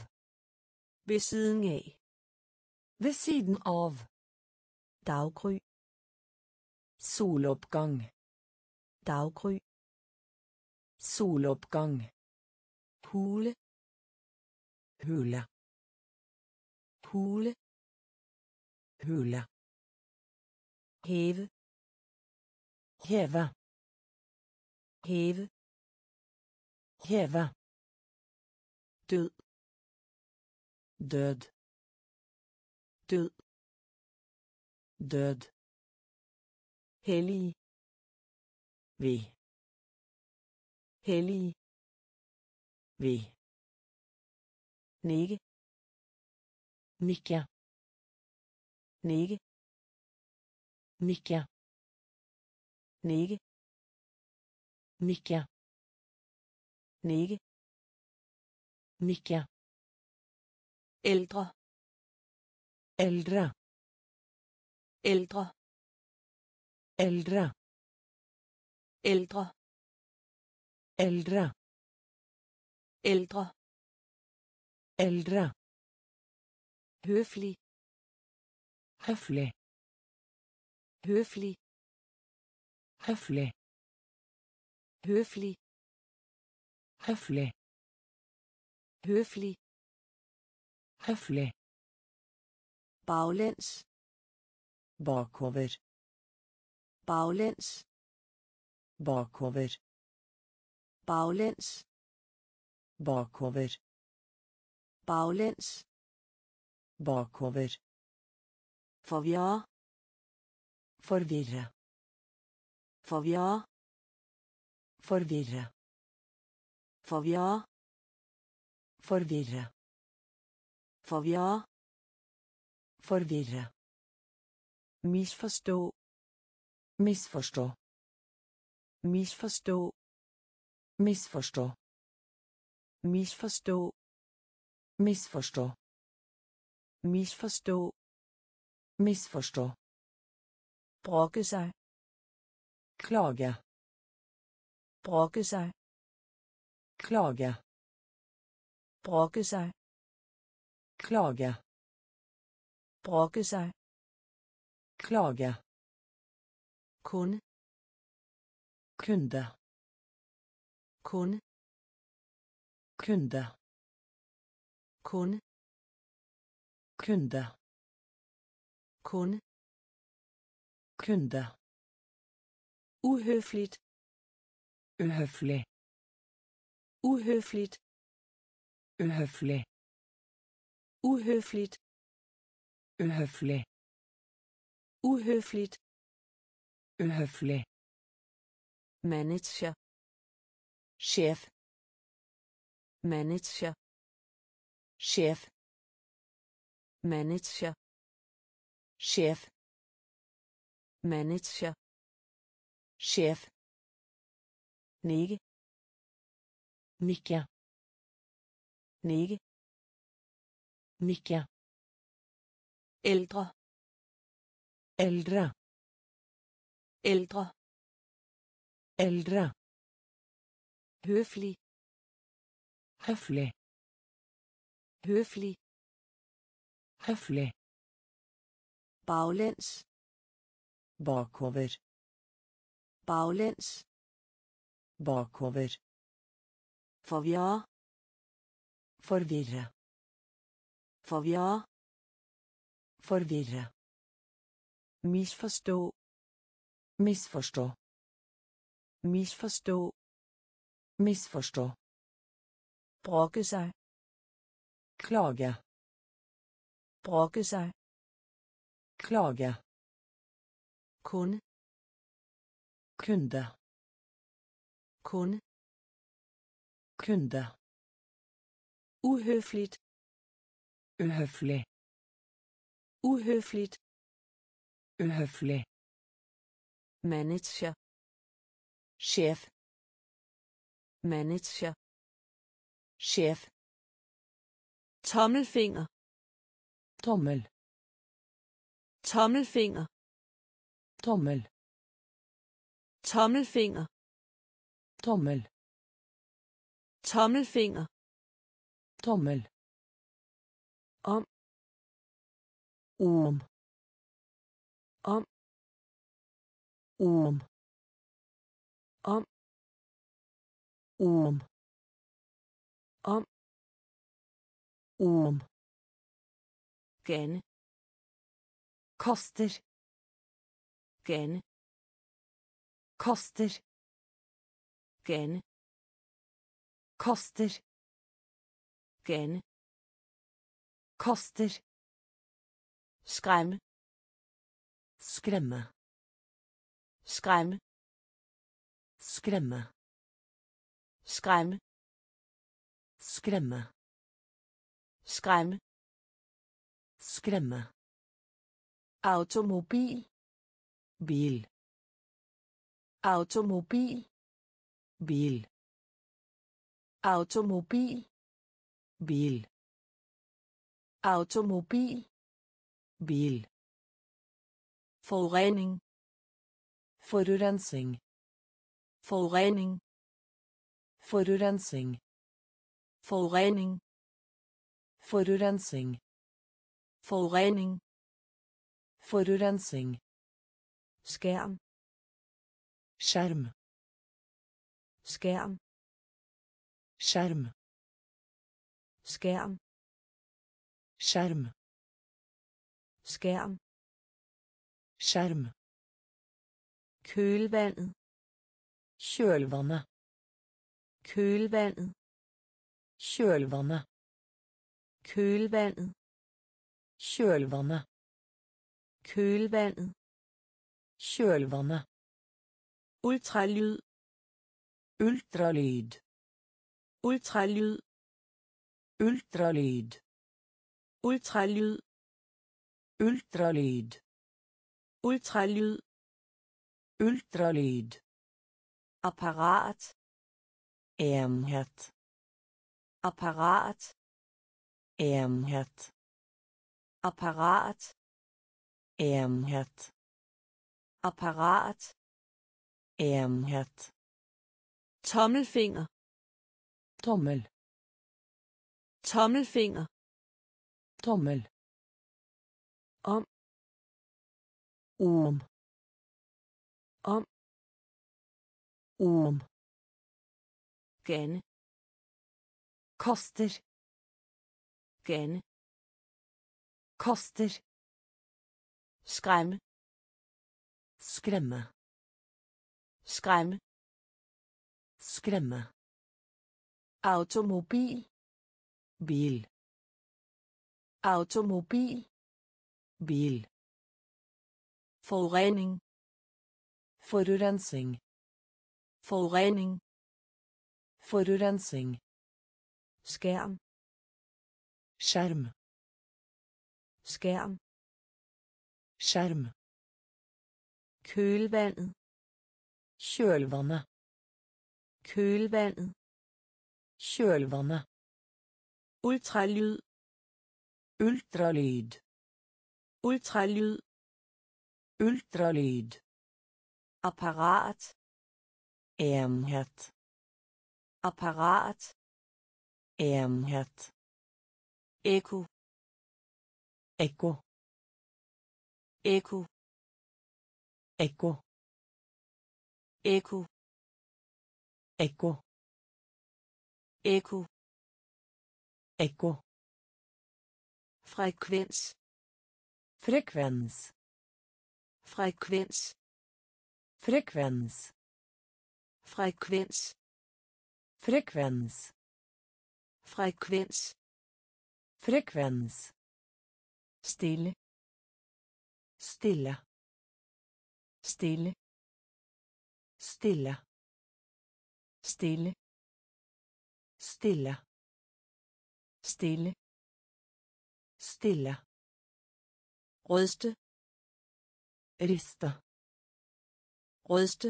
Ved siden af. Ved siden av. Daggry. Soloppgang. Daggry. Soloppgang. Hule. Hule. Hule. Hule. Hæve. Heve. Hæve. Heve. Død. Død. Død. Død. Hellig. Vi. Hellig. Vi. Nikke. Nikke. Nikke. Nikke. Nikke. Nikke. Nikke. Nikke. Ældre. ældre Ældre. ældre Ældre. ældre Ældre. Eldre. Høflig. Høflig. Høflig. Høflig. Høflig. Høflig. Høflig. Høflig. Baglæns. Bakover. Baglæns. Bakover. Baglæns. Bakover. Baglæns. Bakover. Forvirre. Forvirre. Forvirre. Forvirre. Forvirre. Forvirre. Forvirre. Forvirre. Misforstå. Misforstå. Misforstå. Misforstå. Misforstå. Misforstå. Misforstå. Misforstå. Brokke sig. Klage. Brokke sig. Klage. Brokke sig. Klage. Brokke sig. Klage. Kunde. Kunde. Kunde. Kunde. Kunde. Kunde. Kunde. Kunde. Uhöfligt. Uhöflig. Uhöfligt. Uhöflig. Uhöfligt. Uhöflig. Uhöfligt. Uhöflig. Manager. Chef. Manager. Chef. Manager. Chef. Manager. Chef. Nikke. Nikke. Nikke. Nikke. Ældre. Ældre. Ældre. Ældre. Høflig. Høflig. Høflig. Høflig. Baglæns. Bakover. Baglæns. Bakover. Forvirre. Forvirre. Forvirre. Forvirre. Misforstå. Misforstå. Misforstå. Misforstå. Brokke sig. Klage. Brokke sig. Klage. Kunde. Kunde. Kunde. Kunde. Uhøfligt. Uhøflig. Uhøfligt. Uhøflig. Manager. Sjef. Manager. Sjef. Tommelfinger. Tommel. Tommelfinger. Tommel. Tommelfinger. Tommel. Tommelfinger. Tommel. Om. Om om. Om om. Om Om. Gen. Koster. Gen. Koster. Gen. Koster. Gen. Koster. Skræm. Skremme. Skræm. Skremme. Skræm. Skremme skræmme. Skremme automobil. Bil. Automobil. Bil. Automobil. Bil. Automobil. Bil. Forurening. Forurensning. Forurening. Forurensning. Forurening forurensning. Forurening. Forurensning. Skærm. Skjerm. Skærm. Skjerm. Skærm. Skjerm. Skærm. Skjerm. Kølvandet. Kjølvannet. Kølvandet. Kjølvannet kølvandet. Kjølvannet. Kølvandet. Kjølvannet. Ultralyd. Ultralyd. Ultralyd. Ultralyd. Ultralyd. Ultralyd. Ultralyd. Ultralyd. Apparat. Enhet. Apparat enhet apparat. Enhet apparat. Enhet tommelfinger. Tommel. Tommelfinger. Tommel. Om. Om om. Om gerne. Kaster gerne kaster skræmme. Skremme skræmme. Skremme automobil. Bil. Automobil. Bil. Forurening. Forurensning. Forurening. Forurensning. Skærm skjerm skærm. Skjerm kølvandet. Kjølvannet. Kølvandet. Kjølvannet. Ultralyd. Ultralyd. Ultralyd. Ultralyd. Apparat. Enhet. Apparat. Enhet ekko. Ekko. Ekko. Ekko. Ekko. Ekko. Ekko. Ekko. Frekvens. Frekvens. Frekvens. Frekvens. Frekvens. Frekvens. Frekvens frekvens. Stille. Stille. Stille. Stille. Stille. Stille. Stille. Stille. Rødste. Riste rødste.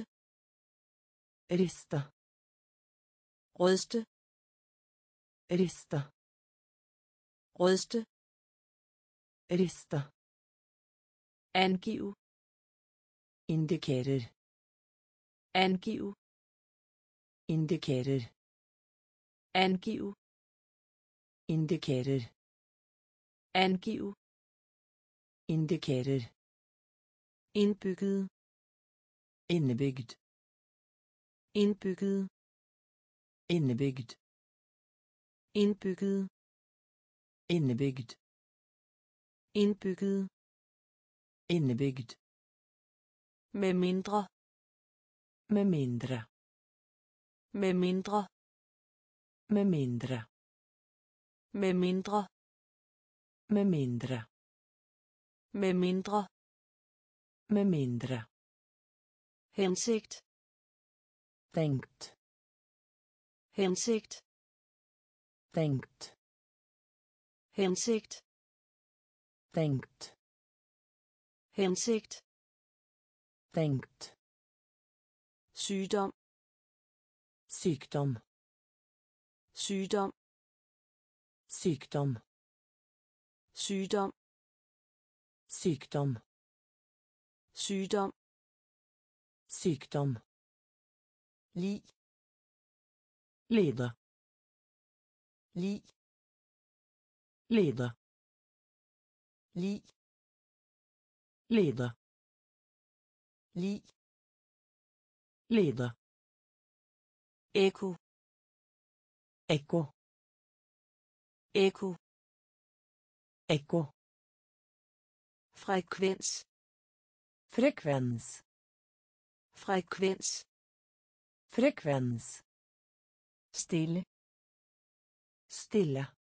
Riste rødste. Riste ryste Riste. angiv Indikerer. angiv Indikerer. angiv Indikerer. angiv Indikerer. indbygget Innebygd. indbygget Innebygd. indbygget Innebygd. indbygget Innebygd. med mindre Med mindre. med mindre Med mindre. med mindre Med mindre. med mindre Med mindre. hensigt Tenkt. hensigt Tenkt. Hensigt Tenkt. hensigt Tenkt. sygdom Sykdom. sygdom Sykdom. sygdom Sykdom. sygdom Sykdom. lig Lide. lig Lide. lig Lide. lig Lide. ekko Ekko. ekko Ekko. frekvens Frekvens. frekvens Frekvens. stille Stille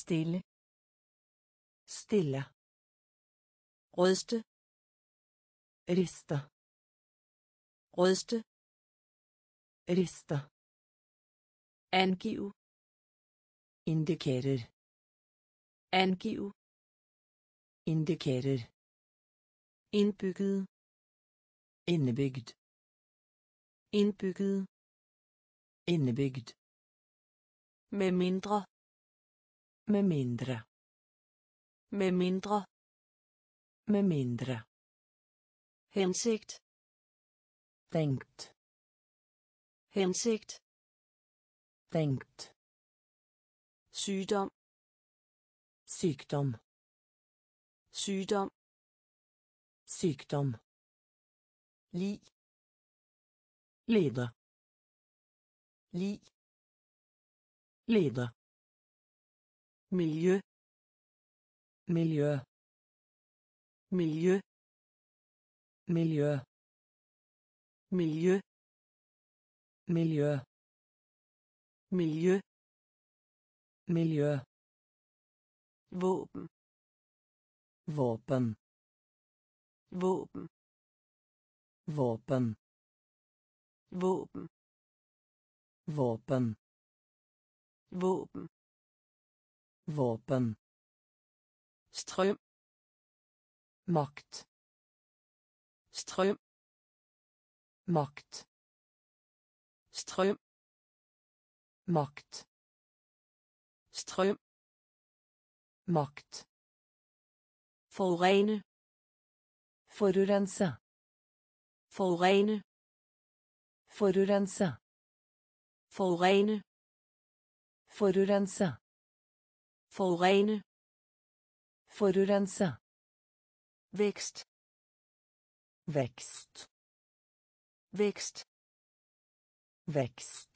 stille. Stille. rødste. Rister. Rødste. Rister. Angiv. Indikerer. angiv. Indikerer. indbygget. Indbygget indbygget. Indbygget med mindre. Med mindre. med mindre Med mindre. hensigt Tenkt. hensigt Tenkt. sygdom Sykdom. sygdom Sykdom. lig Lide. lig Lide. Miljø Miljø. miljø Miljø. miljø Miljø. miljø Miljø. våben Våpen. våben Våpen. våben Våpen. våben Våpen. strøm Makt. strøm Makt. strøm Makt. strøm Makt. forurene Forurense. forurene Forurense. forurene Forurense. Forurene Forurense. vækst Vekst. vækst Vekst.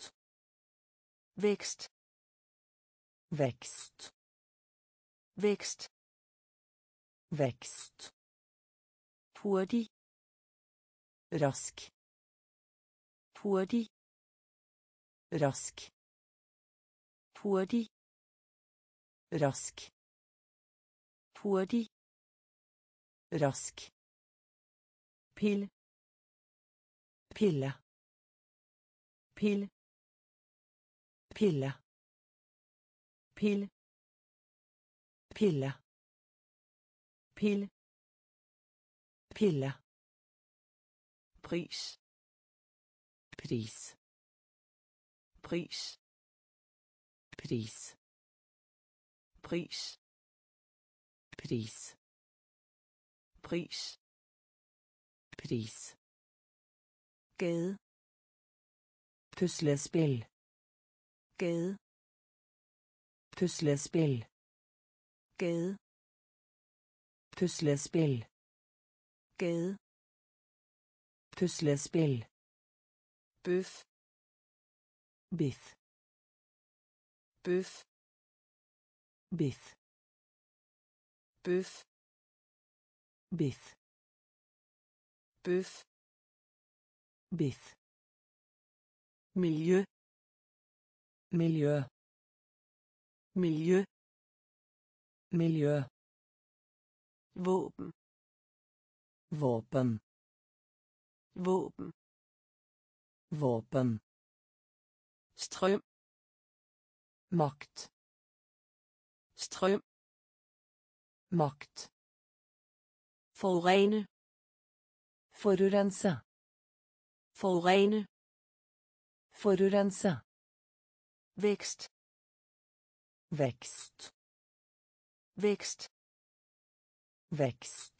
vækst Vekst. vækst Vekst. hurtig Rask. hurtig Rask. hurtig Rask. hurtig Rask. pille Pille. pille Pille. pille Pille. pille Pille. pris Pris. pris Pris pris. Pris. Pris. Pris. Gade. Puslespil. Gade. Puslespil. Gade. Puslespil. Gade. Puslespil. Bøf. Biff bøf. Bith. Büff. Bith. Büff. Bith. Milieu. Milieu. Milieu. Milieu. Våpen. Våpen. Våpen. Våpen. Strøm. Makt strøm. Makt forurene. Forurense. Forurene. Forurense. Vækst vekst. Vækst vekst.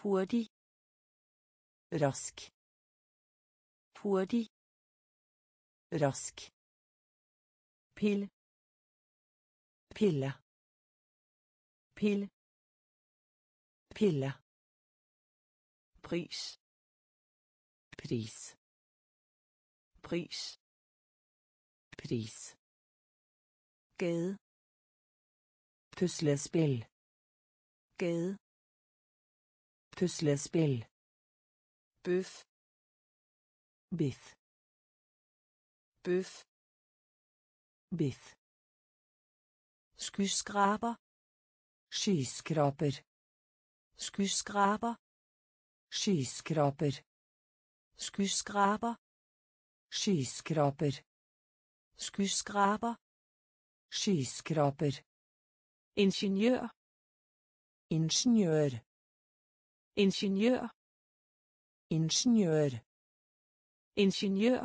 Hurtig. Rask. Hurtig. Rask. Pille pille. Pille. Pille. Pris. Pris. Pris. Pris. Gade. Puslespil. Gade. Puslespil. Bøf. Biff bøf. Biff skyskraber. Skyskraper. Skyskraber. Skyskraper. Skyskraber. Skyskraper. Skyskraber. Skyskraper. Ingeniør. Ingeniør. Ingeniør. Ingeniør. Ingeniør.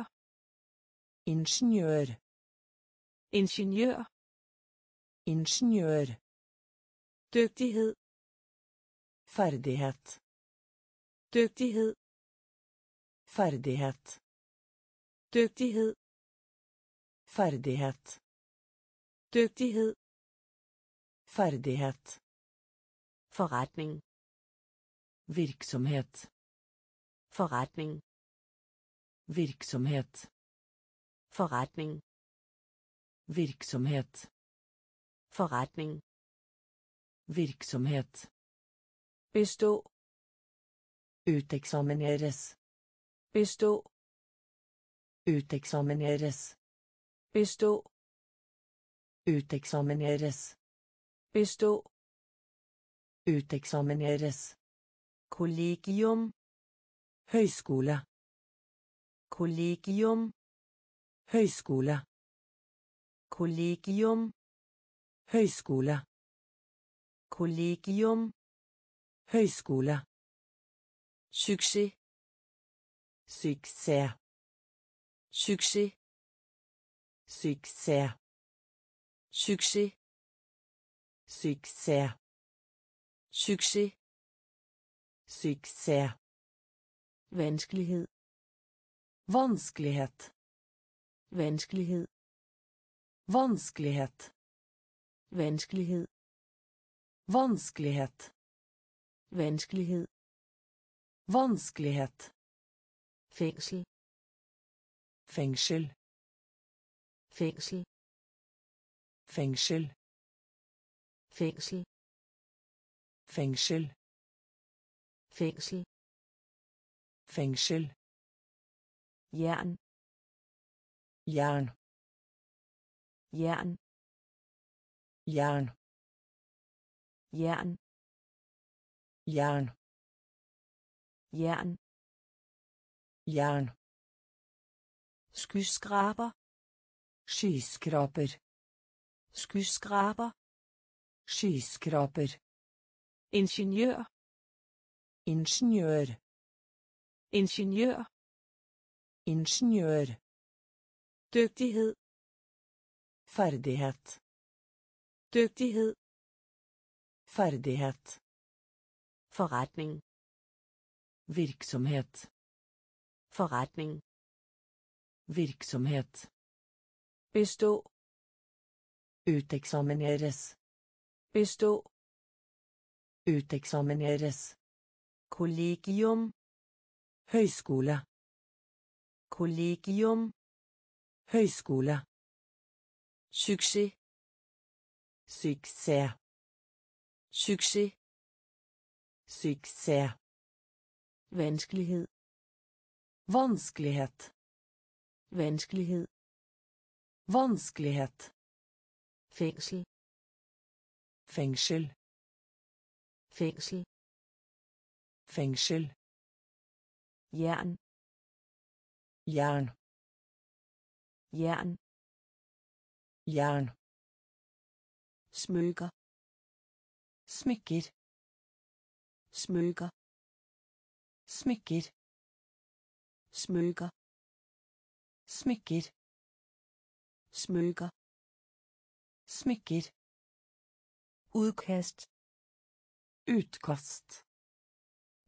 Ingeniør. Ingeniør ingeniør. Dygtighed. Ferdighet. Dygtighed. Ferdighet. Dygtighed. Ferdighet. Dygtighed. Ferdighet. Forretning. Virksomhet. Forretning. Virksomhet. Forretning. Virksomhet forretning. Virksomhet. Bestå. Uteksamineres bestå. Uteksamineres bestå. Uteksamineres bestå. Uteksamineres kollegium. Høyskole. Kollegium. Høyskole. Kollegium høyskole kollegium. Høyskole succes. Suksess succes. Suksess succes. Suksess succes. Suksess vanskelighed. Vanskelighet. Vanskelighed. Vanskelighet vanskelighed. Vanskelighet. Vanskelighed. Vanskelighet. Fængsel. Fengsel fængsel. Fengsel fængsel. Fengsel fængsel. Fengsel jern. Jern. Jern jern. Jern. Jern. Jern. Jern. Skyskraber. Skyskraper. Skyskraber. Skyskraper. Ingeniør. Ingeniør. Ingeniør. Ingeniør. Dygtighed. Ferdighet dygtighed Ferdighet. forretning Virksomhet. forretning Virksomhet. bestå Uteksamineres. bestå Uteksamineres. kollegium Høyskole. kollegium Høyskole. succes succès succes succès vanskelighed Vanskelighet. vanskelighed Vanskelighet. fængsel Fengsel. fængsel Fengsel. jern Jern. jern Jern smykker Smykker. smykker Smykker. smykker Smykker. smykker Smykker. udkast Utkast.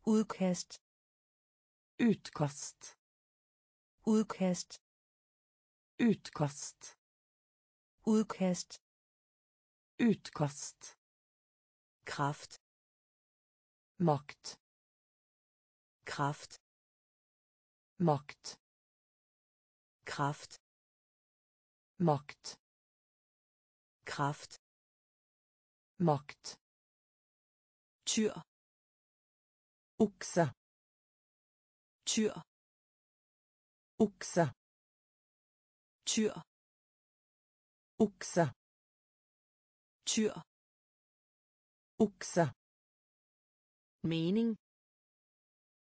udkast Utkast. udkast Utkast. udkast Utkast. kraft Makt. kraft Makt. kraft Makt. kraft Makt. tyr Okse. tyr Okse. tyr Okse. Tyr Okse. mening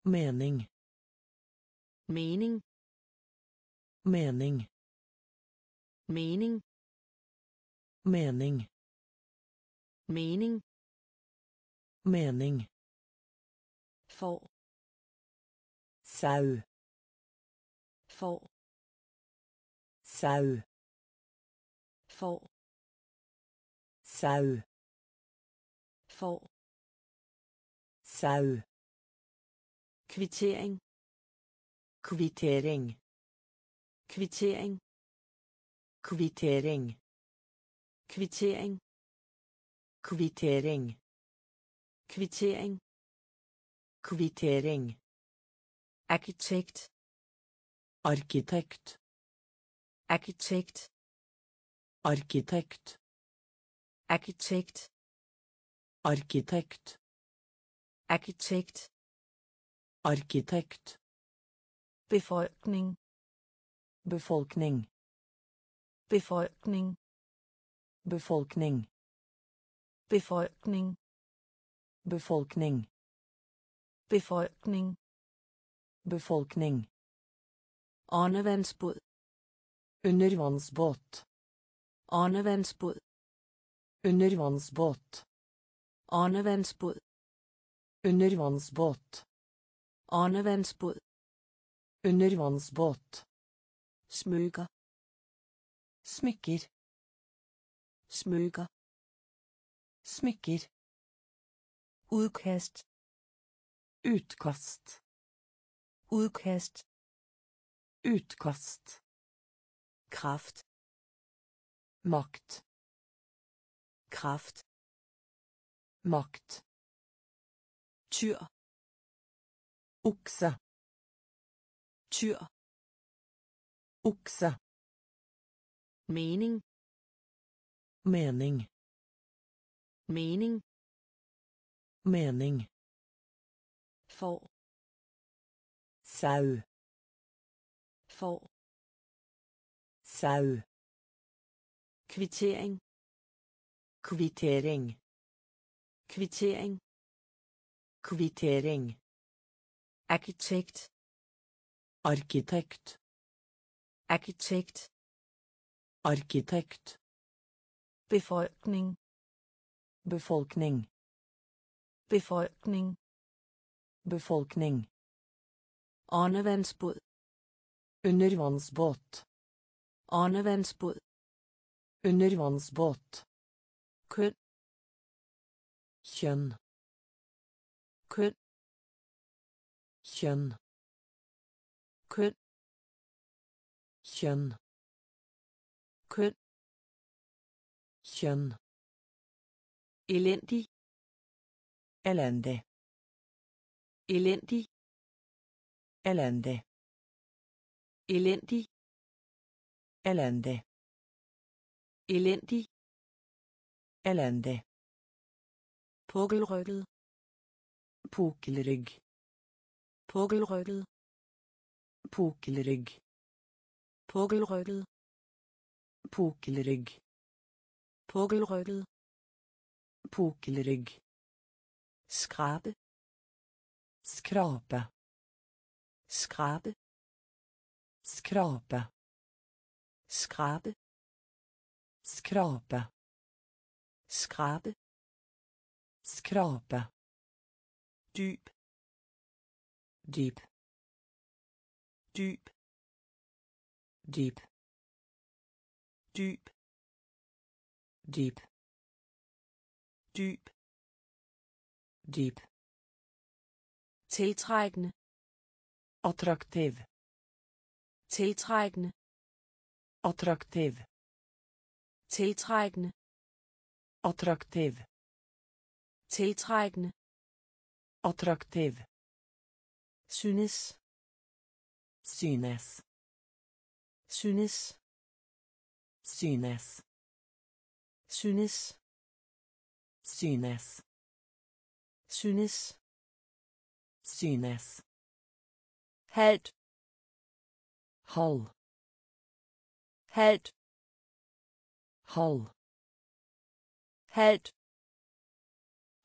Mening. mening Mening. mening Mening. mening Mening. får Sau. får Sau. får Sau. får Sau. kvittering Kvittering. kvittering Kvittering. kvittering Kvittering. kvittering Kvittering. arkitekt Arkitekt. arkitekt Arkitekt. Arkitekt Arkitekt. arkitekt Arkitekt. befolkning Befolkning. befolkning Befolkning. befolkning Befolkning. befolkning Befolkning. åndevandsbåd Undervannsbåt. åndevandsbåd Undervannsbåt. åndevandsbåd Undervannsbåt. åndevandsbåd Undervannsbåt. smykker Smykker. smykker Smykker. udkast Utkast. udkast Utkast. kraft Makt. Kraft Makt. tyr Okse. tyr Okse. mening Mening. mening Mening. får Sau. får Sau. kvittering Kvittering. kvittering Kvittering. arkitekt Arkitekt. arkitekt Arkitekt. befolkning Befolkning. befolkning Befolkning. åndevandsbåd Undervannsbåt. åndevandsbåd Undervannsbåt. Køn. Kjønn køn. Kjønn køn. Kjønn køn. Kjønn elendig. Elendig elendig. Elendig elendig. Elendig elendig elendig pukkelrygget. Pukkelrygg. Pukkelrygget. Pukkelrygg. Pukkelrygget. Pukkelrygg. Pukkelrygget. Pukkelrygg. Skrabe skrape. Skrabe skrape. Skrabe skrape skrabe skrape dyb dyp dyb dyp dyb dyp dyb dyp tiltrækkende. Attraktiv. Tiltrækkende. Attraktiv. Tiltrækkende attraktiv. Tiltrækkende. Attraktiv. Synes. Synes. Synes. Synes. Synes. Synes. Synes. Synes. Halvt halv halvt halv halvt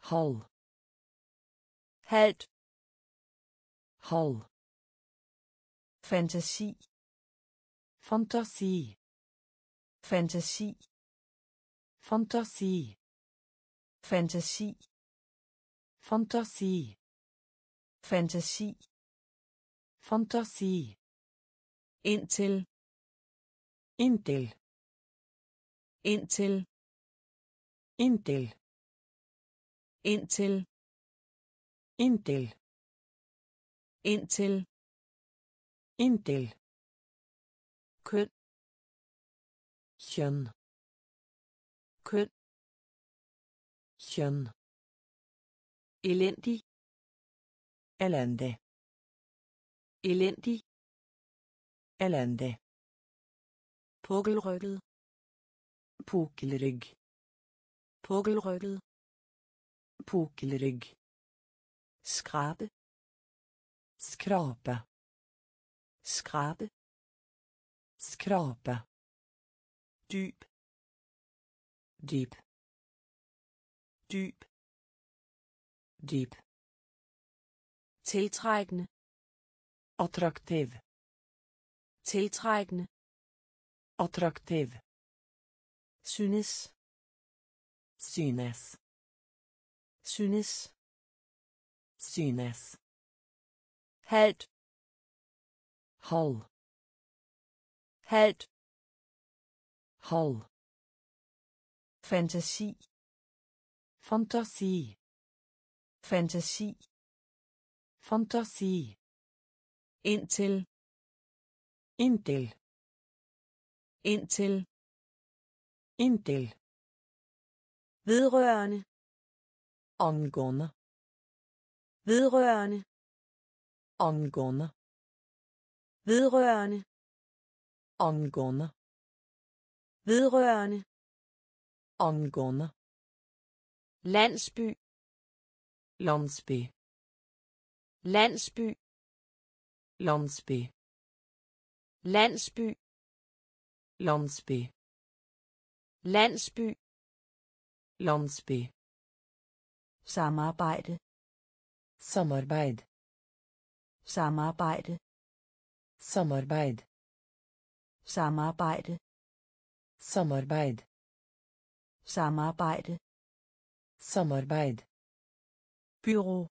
halv halvt halv fantasi fantasi fantasi fantasi fantasi fantasi fantasi fantasi indtil. Inntil indtil Indtil. Indtil. Indtil. Indtil. Indtil. Køn. Kjøn. Køn. Kjøn. Elendig. Elende. Elendig. Elende. Pukkelrykket. Pukkelrygg pukkelrygget. Pukkelrygg. Skrabe skrape. Skrabe skrape. Dyb dyp. Dyb dyp. Tiltrækkende. Attraktiv. Tiltrækkende. Attraktiv. Synes synes. Synes. Synes. Halvt halv halvt halv fantasi. Fantasi. Fantasi. Fantasi. Indtil. Inntil indtil. Inntil vedrørende. Angående vedrørende. Angående vedrørende. Angående vedrørende. Angående landsby. Landsby. Landsby. Landsby. Landsby. Landsby. Landsby landsby. Samarbejde. Samarbeid. Samarbejde. Samarbeid. Samarbejde. Samarbeid. Samarbejde. Samarbeid. Byrå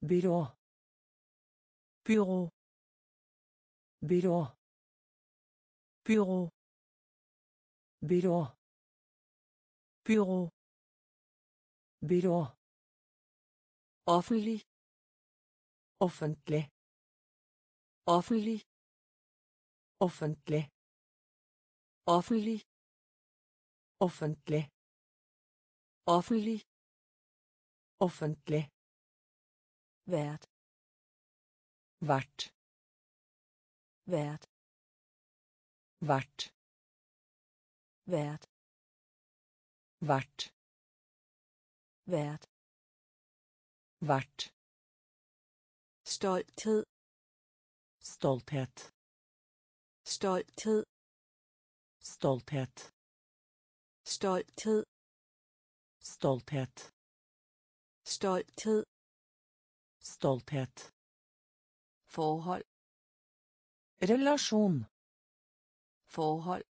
byrå byrå byrå byrå byrå Byrå. Byrå. Offentlig. Offentlig. Offentlig. Offentlig. Offentlig. Offentlig. Offentlig. Offentlig. Vært. Vært. Vært. Vært. Vært. Vært. Vært. Vært. Stolthed. Stolthet. Stolthed. Stolthet. Stolthed. Stolthet. Stolthed. Stolthet. Forhold. Relasjon. Forhold.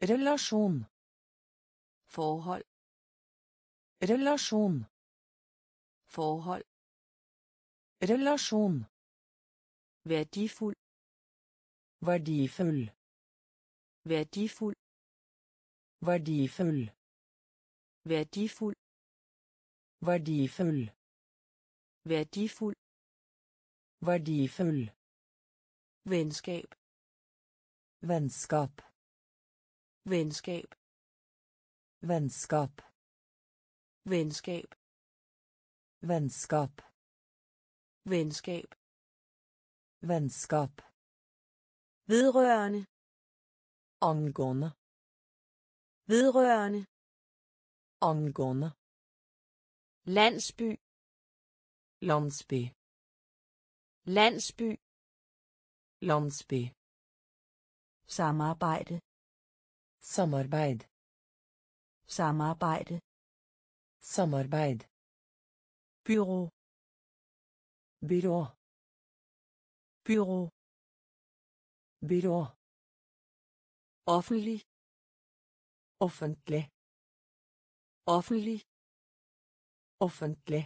Relasjon. Forhold. Relasjon. Forhold. Relasjon. Værdifuld. Verdifull. Værdifuld. Verdifull. Værdifuld. Verdifull. Værdifuld. Verdifull. Venskab. Vennskap. Venskab. Vennskap. Venskab. Vennskap. Venskab. Vennskap. Vedrørende. Angående. Vedrørende. Angående. Landsby. Landsby. Landsby. Landsby. Samarbejde. Samarbeid. Samarbejde. Samarbeid. Byrå. Byrå. Byrå. Byrå. Offentlig. Offentlig. Offentlig. Offentlig.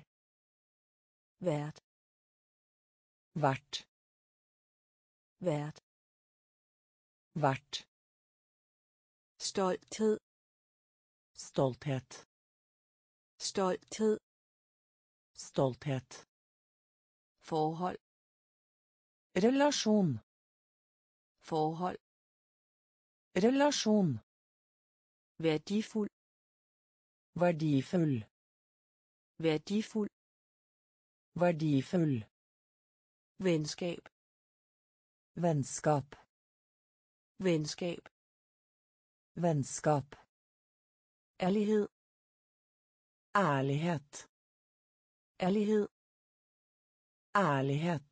Vært. Vært. Vært. Vært. Stolthed. Stolthet. Stolthed. Stolthet. Forhold. Relasjon. Forhold. Relasjon. Værdifuld. Verdifull. Værdifuld. Verdifull. Venskab. Vennskap. Venskab. Vennskap. Ærlighed. Ærlighet. Ærlighed. Ærlighet.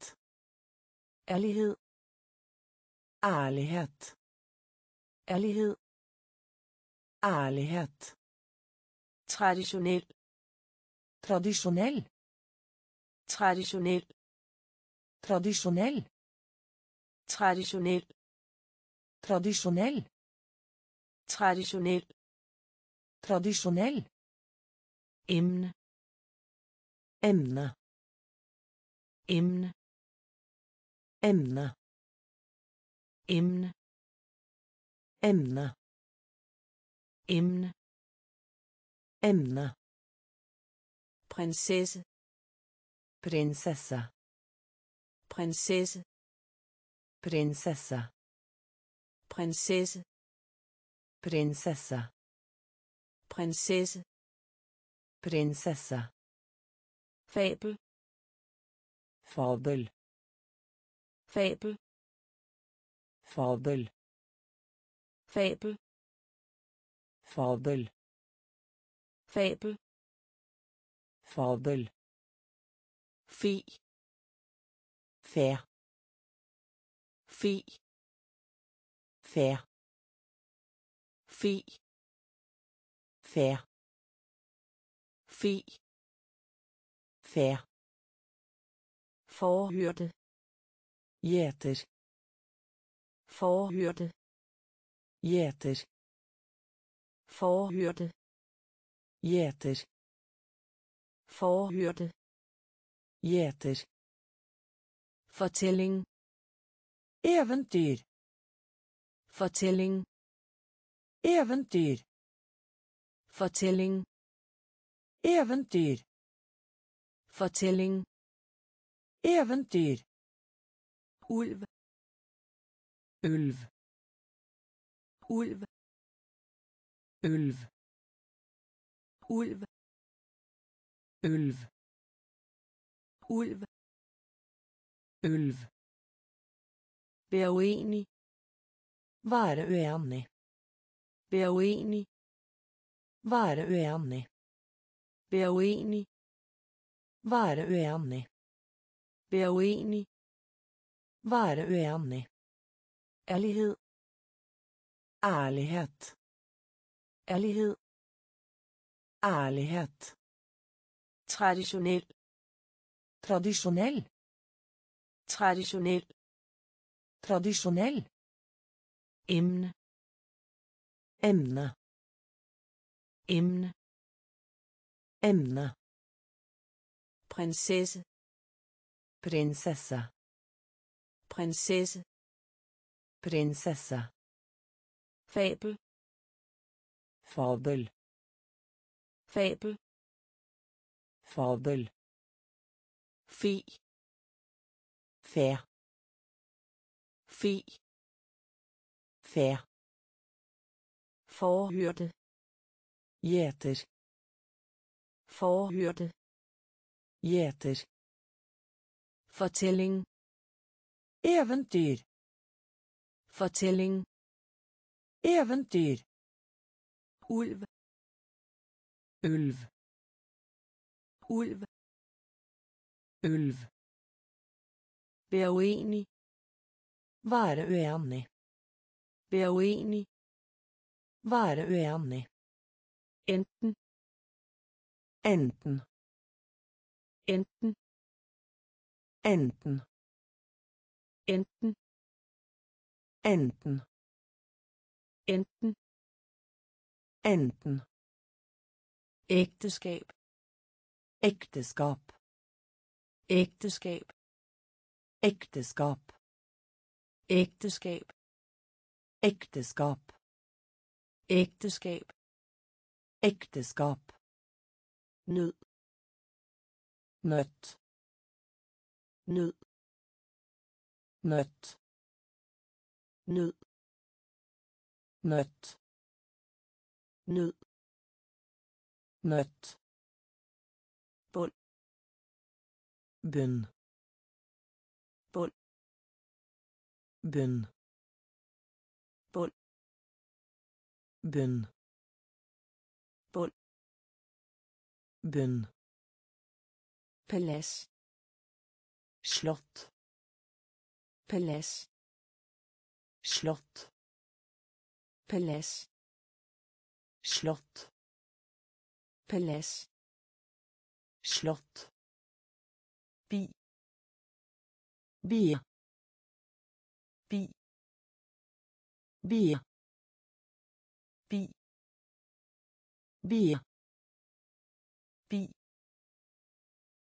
Ærlighed. Ærlighet. Ærlighed. Ærlighet. Traditionel. Tradisjonell. Traditionel. Tradisjonell. Traditionel. Tradisjonell. Traditionel. Tradisjonell. Emne. Emne. Emne. Emne. Emne. Emne. Emne. Emne. Prinsesse. Prinsesse. Prinsesse. Prinsesse. Prinsesse. Prinsesse. Prinsesse. Prinsesse. Fabel. Fabel. Fabel. Fabel. Fabel. Fabel. Fabel. Fabel. Fi. Fe. Fi. Fe. Fi. Fær. Fe. Fær. Forhørte. Jæter. Forhørte. Jæter. Forhørte. Jæter. Forhørte. Jæter. Fortælling. Eventyr. Fortælling. Eventyr. Fortælling. Eventyr. Fortælling. Eventyr. Ulv. Ulv. Ulv. Ulv. Ulv. Ulv. Ulv. Ulv. Vær uenig. Være uenig. Vær uenig. Være uenig. Vær uenig. Være uenig. Vær uenig. Være uenig. Ærlighed. Ærlighet. Ærlighed. Ærlighet. Traditionel. Tradisjonell. Traditionel. Tradisjonell. Emne. Emne. Emne. Emne. Prinsesse. Prinsesse. Prinsesse. Prinsesse. Fabel. Fabel. Fabel. Fabel. Fi. Fe. Fi. Fe. Forhørte. Gjeter. Forhørte. Gjeter. Fortælling. Eventyr. Fortælling. Eventyr. Ulv. Ulv. Ulv. Ulv. Vær uenig. Være uenig. Vær uenig. Være uenig. Enten. Enten. Enten. Enten. Enten. Enten. Enten. Enten. Ægteskab. Ekteskap. Ægteskab. Ekteskap. Ægteskab. Ekteskap. Ægteskab. Ekteskap. Nød. Nødt. Nød. Nødt. Nød. Nødt. Nød. Nødt. Bund. Bunn. Bund. Bunn. Bund. Bunn. Bunn. Palace. Slott. Palace. Slott. Palace. Slott. Palace. Slott. By. By. By. By. By. By. Bi.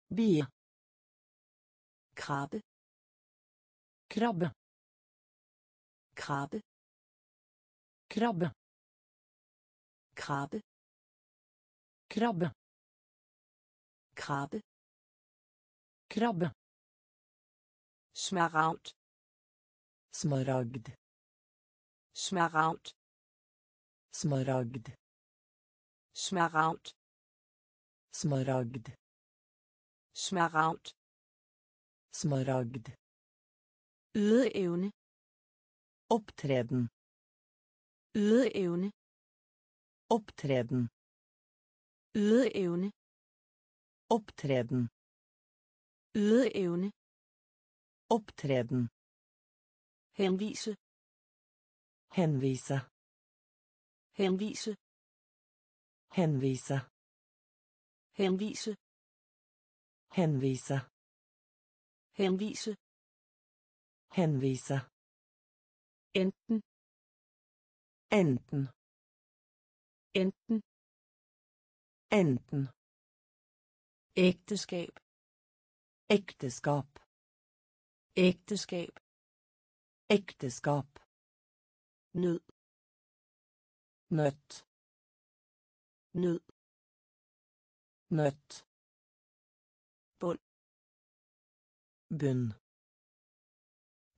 Bie. Krabbe. Krabbe. Krabbe. Krabbe. Krabbe. Krabbe. Krabbe. Krabbe. Smaragd. Smaragd. Smaragd. Smaragd. Smaragd. Smaragd. Smaragd. Smaragd. Ydeevne. Opptreden. Ydeevne. Opptreden. Ydeevne. Opptreden. Ydeevne. Opptreden. Henvise. Henvise. Henvise. Henvise. Henvise. Henvise. Henvise. Henvise. Enten. Enten. Enten. Enten. Ægteskab. Ekteskap. Ægteskab. Ekteskap. Nød. Nødt. nød nøtt bund bunn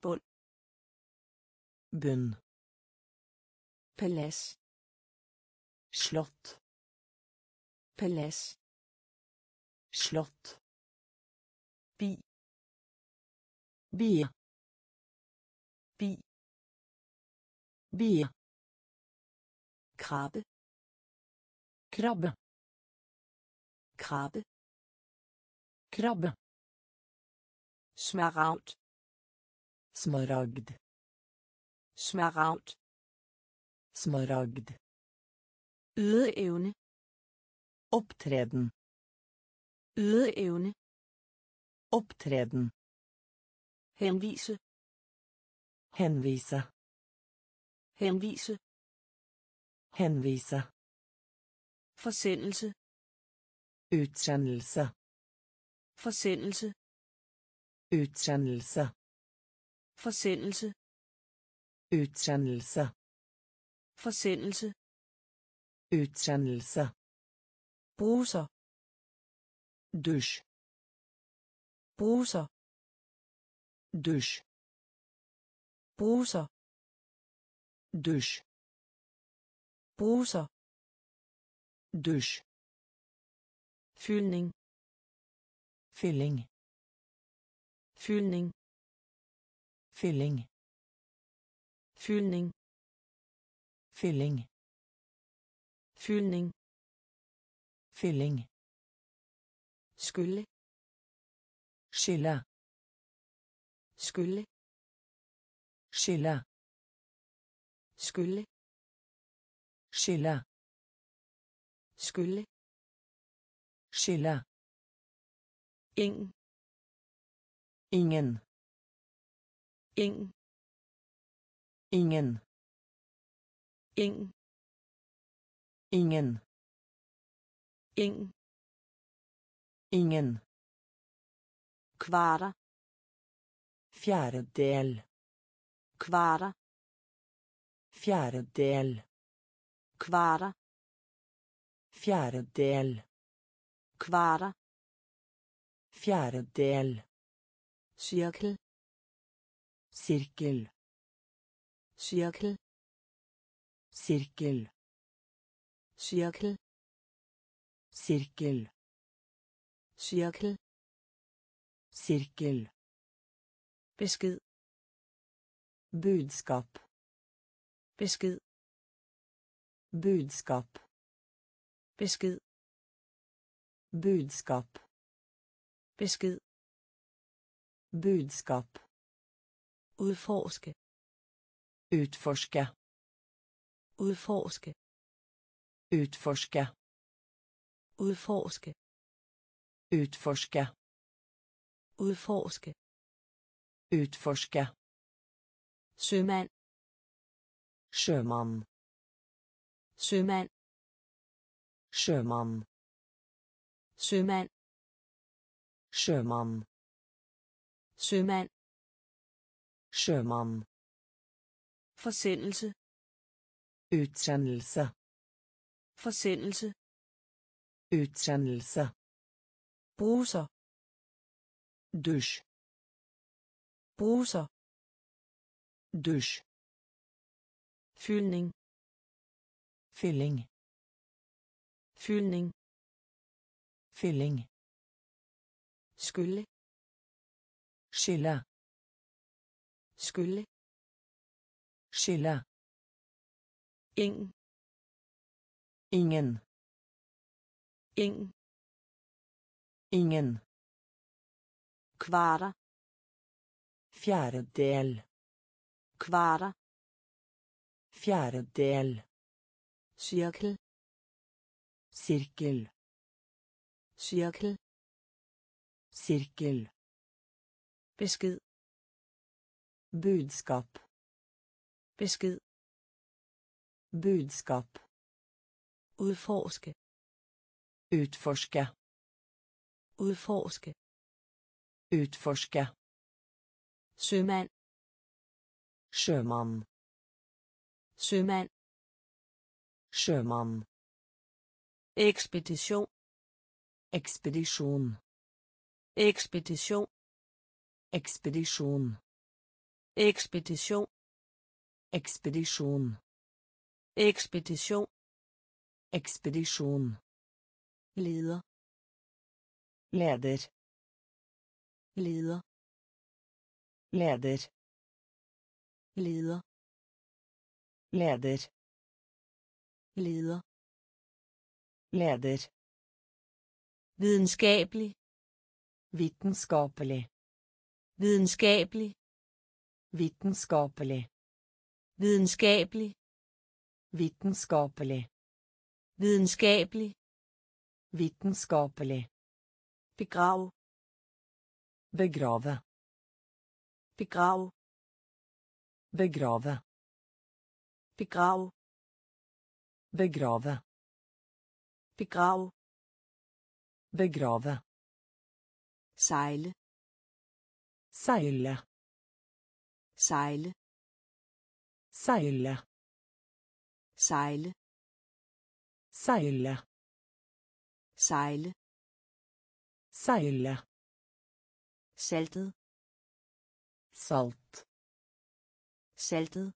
bund bunn palads slott palads slott bi bie bi bie krabbe krabbe krabbe. Krabbe. Smaragd. Smaragd. Smaragd. Smaragd. Ydeevne. Opptreden ydeevne. Opptreden henvise. Henvise. Henvise. Henvise. Forsendelse utsendelse. Forsendelse. Utsendelse. Forsendelse. Utsendelse. Forsendelse. Utsendelse. Bruser. Dusj. Bruser. Dusj. Bruser. Dusj. Bruser. Dusj fyldning. Fylling. Fyldning. Fylling. Fyldning. Fylling. Fyldning. Fylling. Skylle skylle skylle skylle skylle skylle skylle skylle ingen ingen. Ingen ingen. Ingen ingen. Ingen ingen. Kvarter. Fjerdedel kvarter. Fjerdedel kvarter. Fjerdedel kvarter. Fjerdedel. Cirkel. Sirkel cirkel. Sirkel cirkel. Sirkel cirkel. Sirkel besked. Budskap. Besked. Budskap. Besked budskap. Besked. Budskap. Udforske. Utforske. Udforske. Utforske. Udforske. Utforske. Udforske. Utforske. Sømand. Sjømann. Sømand. Sjømann sømand. Sømand. Sømand. Sømand. Forsendelse. Udsendelse forsendelse. Udsendelse bruser. Dusch bruser. Dusch fyldning. Fylling. fyldning fylling. Skylle skylle skylle skylle ingen ingen. Ingen ingen. Kvarter fjerdedel. Kvarter fjerdedel. Cirkel. Sirkel cirkel. Cirkel. Besked. Budskap. Besked. Budskap. Udforske. Utforske udforske. Utforske sømand. Sømand. Sømand. Sømand. Ekspedition. Ekspedisjon ekspedition ekspedisjon ekspedition ekspedisjon ekspedition ekspedisjon leder leder leder leder leder leder leder leder videnskabelig. Vitenskapelig videnskabelig. Vitenskapelig videnskabelig. Vitenskapelig videnskabelig. Vitenskapelig begrav. Begrave. Begrav. Begrave. Begrav. Begrave. Begrav begrave. Sejle seile sejle seile sejle seile sejle seile saltet salt. Saltet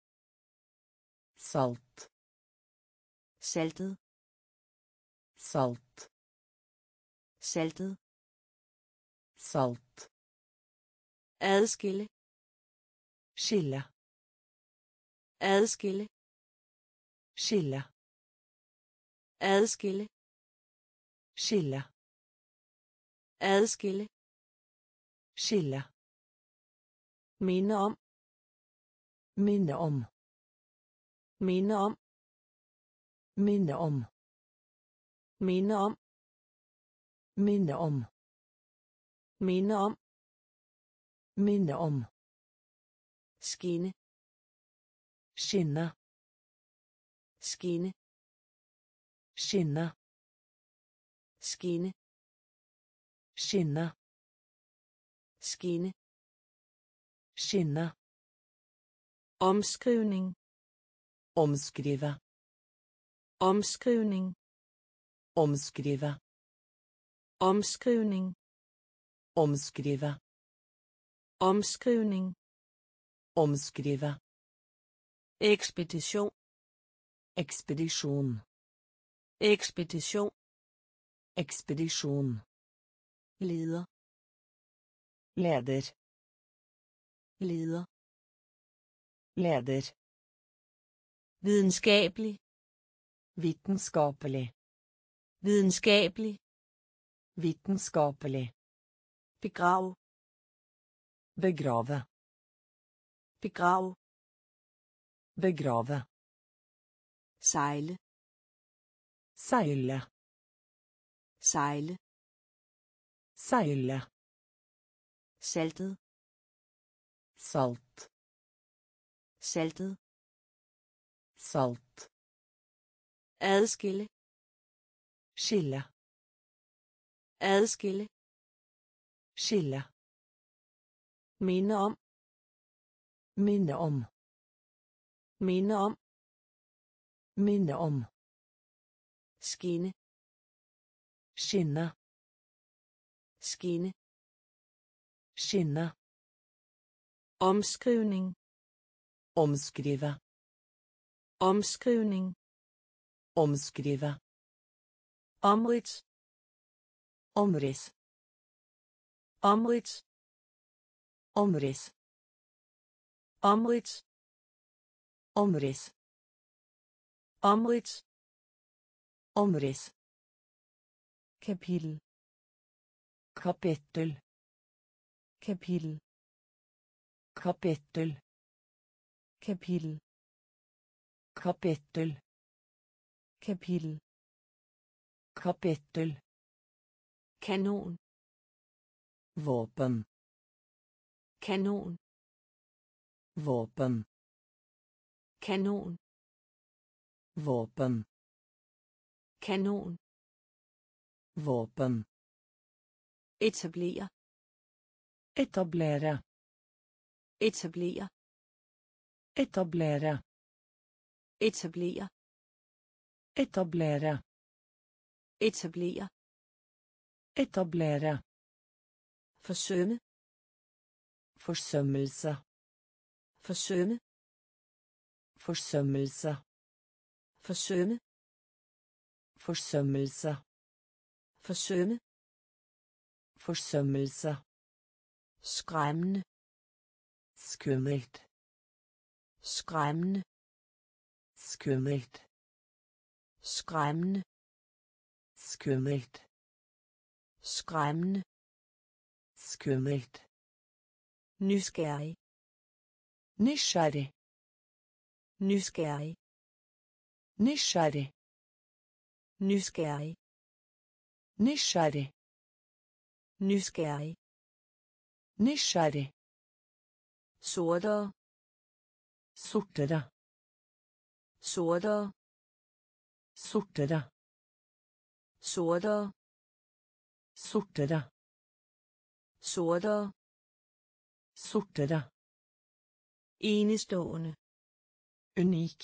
salt. Saltet salt saltet. Salt. Adskille. Skille. Adskille. Skille. Adskille. Skille. Adskille. Skille. Minde om. Minne om. Minde om. Minne om. Minde om Minde om. Minde om. Minde om. Skinne. Skinner. Skinne. Skinner. Skinne. Skinner. Skinne. Skinner. Omskrivning. omskriva Omskrivning. omskriva omskrivning. Omskrive omskrivning. Omskrive ekspedition. Ekspedisjon ekspedition. Ekspedisjon leder. Leder. Leder. Leder. Videnskabelig. Vitenskapelig videnskabelig vitenskapelig. Begrav. Begrave. Begrav. Begrave. Sejle seile. Sejle seile. Saltet. Salt. Saltet. Salt. Adskille. Skille adskille skille minde om minne om minde om minne om skinne skinne skinne skinne omskrivning omskrive omskrivning omskrive omrids Omrys. Omrys. Omrys. Omrys. Omrys. Omrys. Omrys. Kapitel. Kapittel. Kapitel. Kapittel. Kapitel. Kapittel. Kapitel. Kapittel. Kanon. Våpen. Kanon. Våpen. Kanon. Våpen. Kanon. Våpen. Etablere. Etablere. Etablere. Etablere. Etablere. Etablere. Etablere Etablere. forsømme Forsømmelse. forsømme Forsømmelse. forsømme Forsømmelse. forsømme Forsømmelse. skræmmende Skummelt. skræmmende Skummelt. skræmmende Skummelt. Skræmmende Skummelt. nysgerrig Nysgjerrig. nysgerrig Nysgjerrig. nysgerrig Nysgjerrig. nysgerrig Nysgjerrig. sortere Sortere. sortere Sortere. sortere Sortere. sortere Sortere. enestående Unik.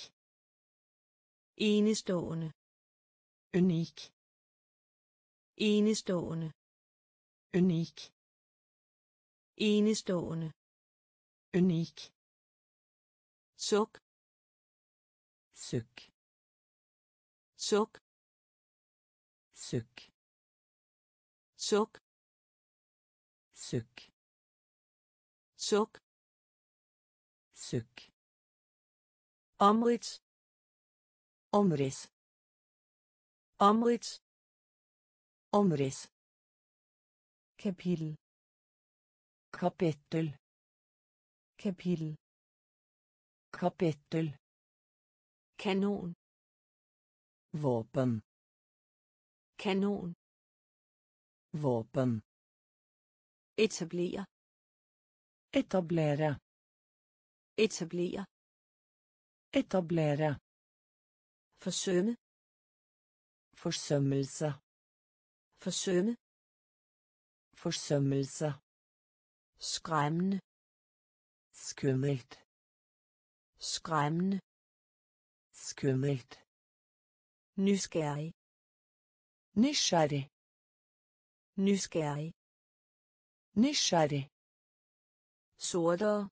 enestående Unik. enestående Unik. enestående Unik. suk suk Sukk. suk Sukk. suk Sukk. omrids Omriss. omrids Omriss. kapitel Kapittel. kapitel Kapittel. kanon Våpen. kanon Våpen. etablere Etablere. etablere Etablere. forsømme Forsømmelse. forsømme Forsømmelse. skræmmende Skummelt. skræmmende Skummelt. nysgerrig Nysgjerrig. Nysgerrig Nysgjerrig. sortere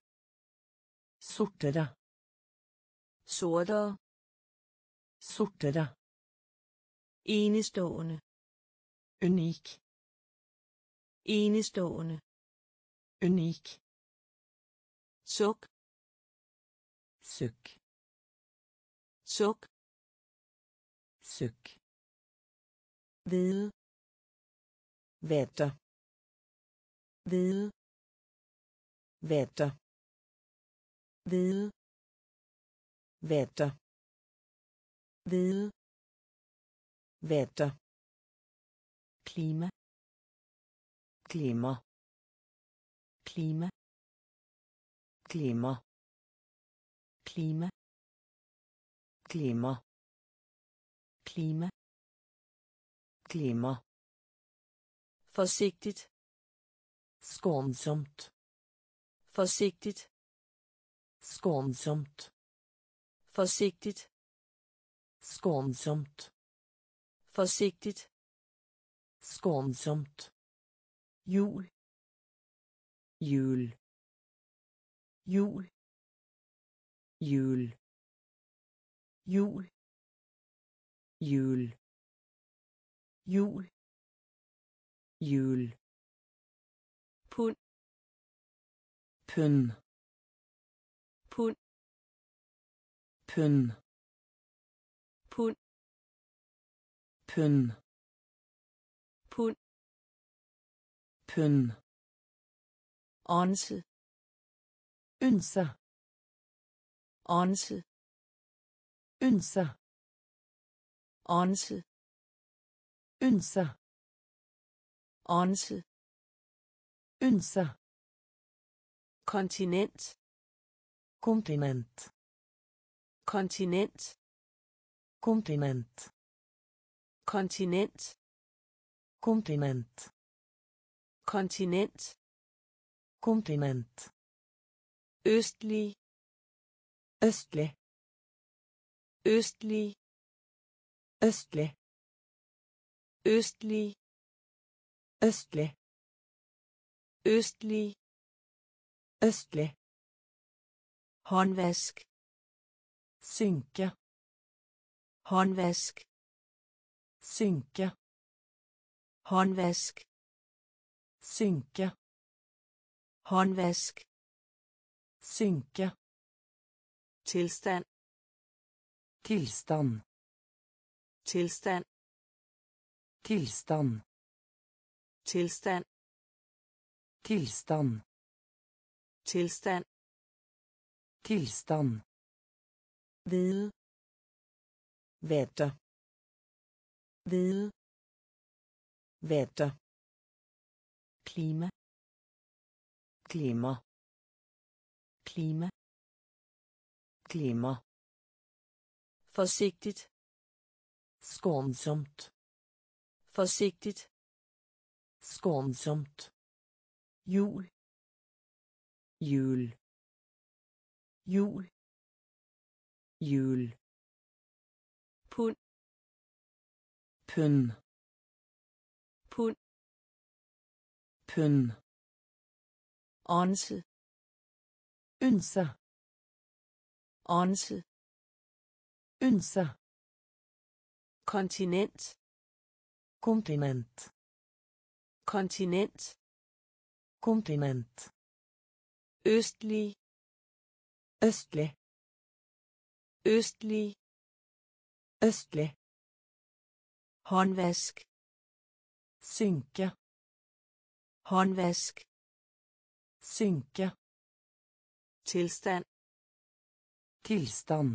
Sortere. sortere Sortere. enestående Unik. enestående Unik. suk Sukk. suk Sukk. vide Vete. vide Vete. vide Vete. vide Vete. klima Klima. klima Klima. klima Klima. klima Klima forsigtigt Skånsomt. forsigtigt Skånsomt. forsigtigt Skånsomt. forsigtigt Skånsomt. jul Jul. jul Jul. jul Jul. jul Jul. pund Pund. pund Pund. pund Pund. pund Pund. onse Unse. onse Unse. onse Unse. Onse Unse. kontinent Kontinent. kontinent Kontinent. kontinent Kontinent. kontinent Kontinent. østlig Østlig. østlig Østlig. østlig Østlig. østlig Østlig. håndvask Synke. håndvask Synke. håndvask Synke. håndvask Synke. tilstand Tilstand. tilstand Tilstand. Tilstand Tilstand. tilstand Tilstand. vide Vete. vide Vete. klima Klima. klima Klima. forsigtigt Skånsomt. forsigtigt Skånsomt. jul Jul. jul Jul. pund Pund. pund Pund. onse Unse. onse Unse. kontinent Kontinent. Kontinent Kontinent. østlig Østlig. østlig Østlig. håndvask Synke. håndvask Synke. tilstand Tilstand.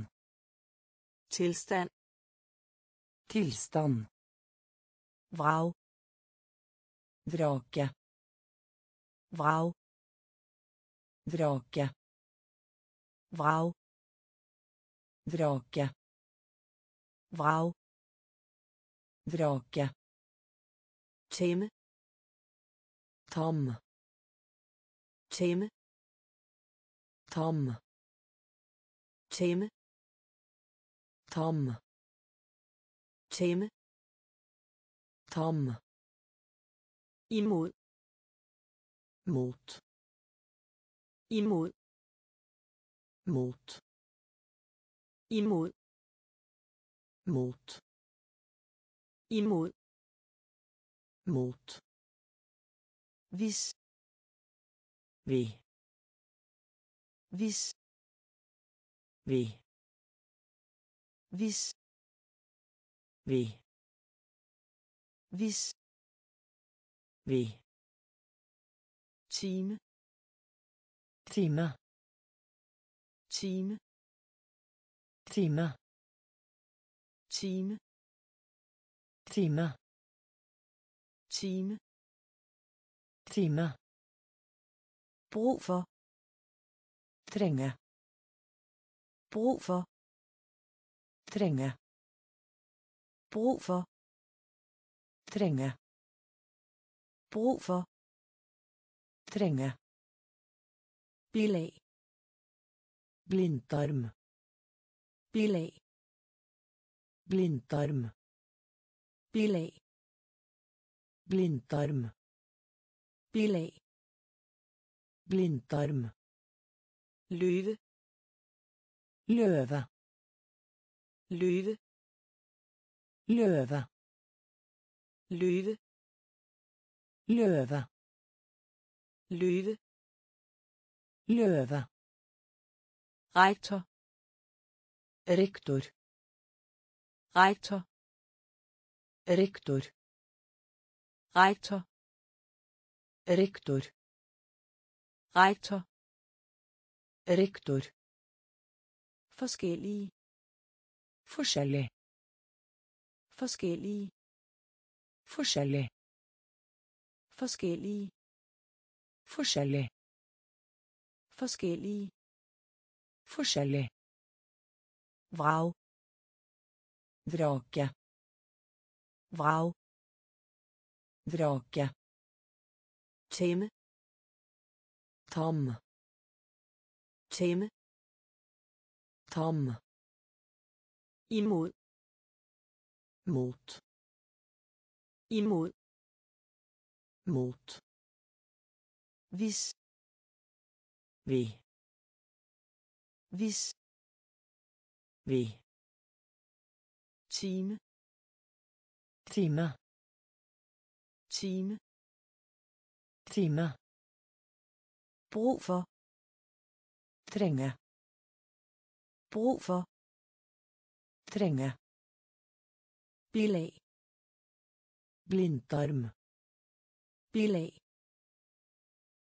tilstand Tilstand. vrag Vrake. vrag Vrake. vrag Vrake. vrag Vrake. tæmme Tom. tæmme Tom. tæmme Tom. tæmme Tom. Imod Mot. imod Mot. imod Mot. imod Mot. hvis Vi. hvis Vi. hvis Vi. hvis Vi. time Time. time Time. time Time. time Time. brug for Trenge. brug for Trenge. brug for Trenge. Brug for Trenge. bilag Blindtarm. bilag Blindtarm. bilag Blindtarm. bilag Blindtarm. løve Løve. løve Løve. løve Løve. løve Løve. rektor Rektor. rektor Rektor. rektor Rektor. rektor Rektor. forskellige Forskjellig. forskellige Forskjellig forskellige Forskjellig. forskellige Forskjellig. vrag Vrake. vrag Vrake. tæmme Tam. tæmme Tam. imod Mot. imod Mot. hvis Vi. hvis Vi. time Time. time Time. brug for Trenge. brug for Trenge. bilag Blindtarm. Bilag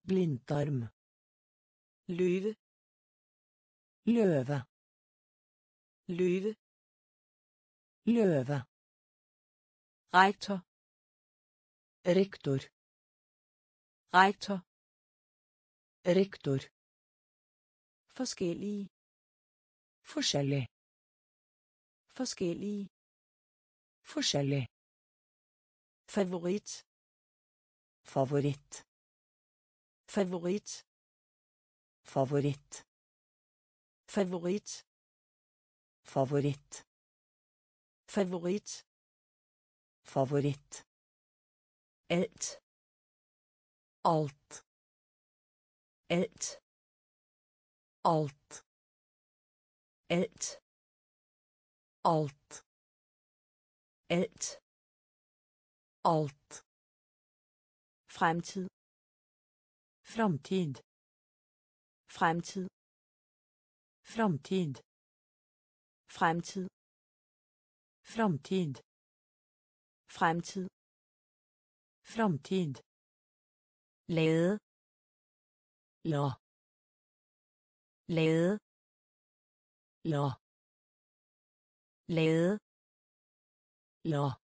Blindtarm. løve Løve. løve Løve. rektor Rektor. rektor Rektor. forskellige forskellige forskellige forskellige favorit Favoritt. favorit Favoritt. favorit Favoritt. favorit Favoritt. alt Alt. alt Alt. alt Alt. alt Alt. Fremtid Framtid. fremtid Framtid. fremtid Framtid. fremtid Framtid. lade La. lade La. lade La.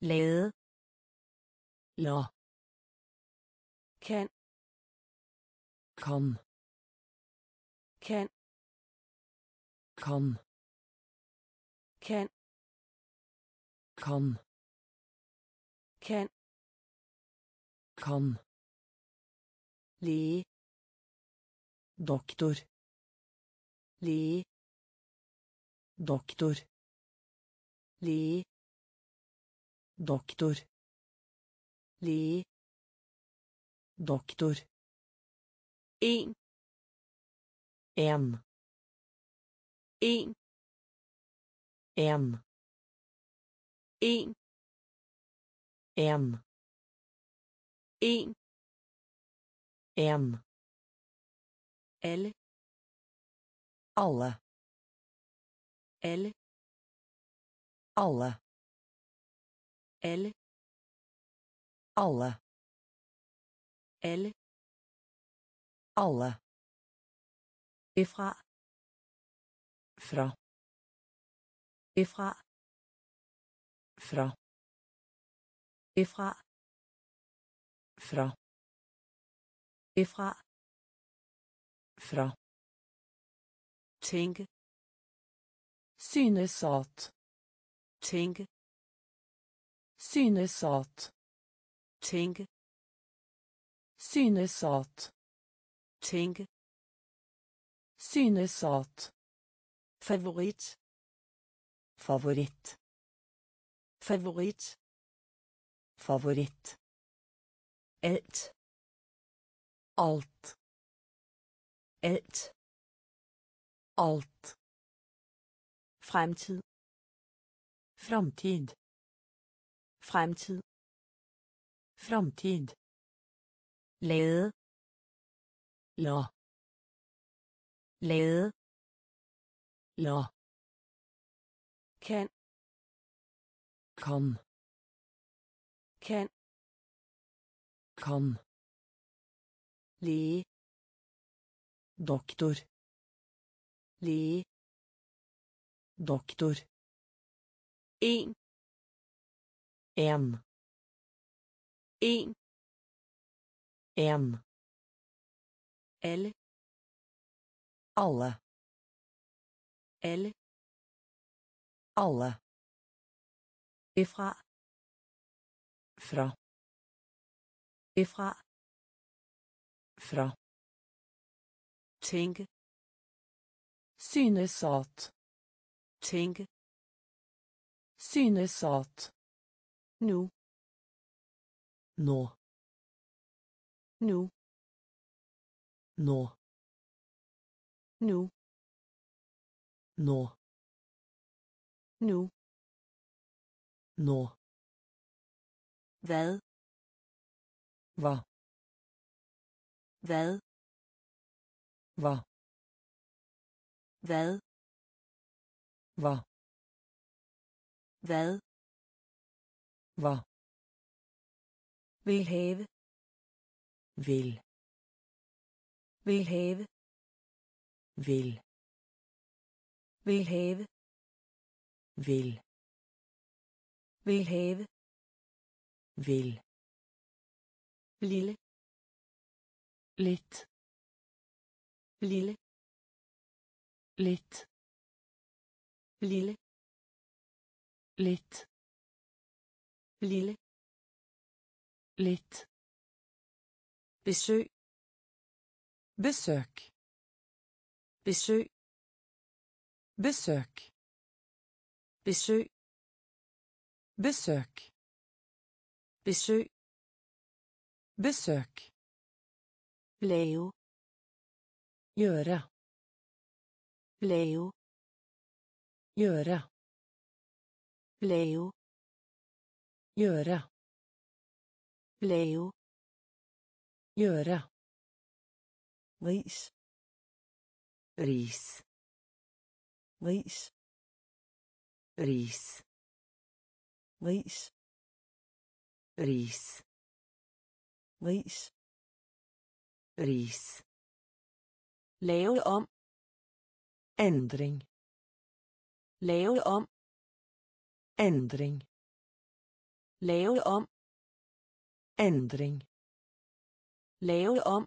lade La. kan Kan. kan Kan. kan Kan. kan Kan. læge Doktor. læge Doktor. læge Doktor. Læge Doktor. en En. en En. en En. en En. alle Alle. alle Alle. alle Alle. alle Alle. Efra. Fra. Efra. Fra. Efra. Fra. Efra. Fra. Tænke. Synes at. Tænke. Synes at. Tænke. Synes at. Tænke. Synes at. Favorit. Favorit. Favoritt. Alt. Alt. Alt. Alt. Fremtid. Framtid. Fremtid. Framtid. Lade. La. Lade. La. Kan. Kan. Kan. Kan. Læge. Doktor. Læge. Doktor. En. En. En. En. Alle. Alle. Alle. Alle. Efra. Fra. Efra. Fra. Tænke. Synes at. Tænke. Synes at. nu nå nu. Nå nu. Nå nu. Nå hvad? Hva hvad? Hva hvad? Hva hvad? Hva vil have vil. Vil have vil. Vil have vil. Vil have vil. Lille. Litt. Lille. Litt. Lille. Litt. Lille litt besøg. Besøk besøg. Besøk besøg. Besøk besøg. Besøk lave. Gjøre. Lave. Gjøre. Lave. Gjøre lave. Gjøre. Ris. Ris. Ris. Ris. Ris. Ris. Ris. Ris. Lave om. Endring. Lave om. Endring. Lave om endring lave om.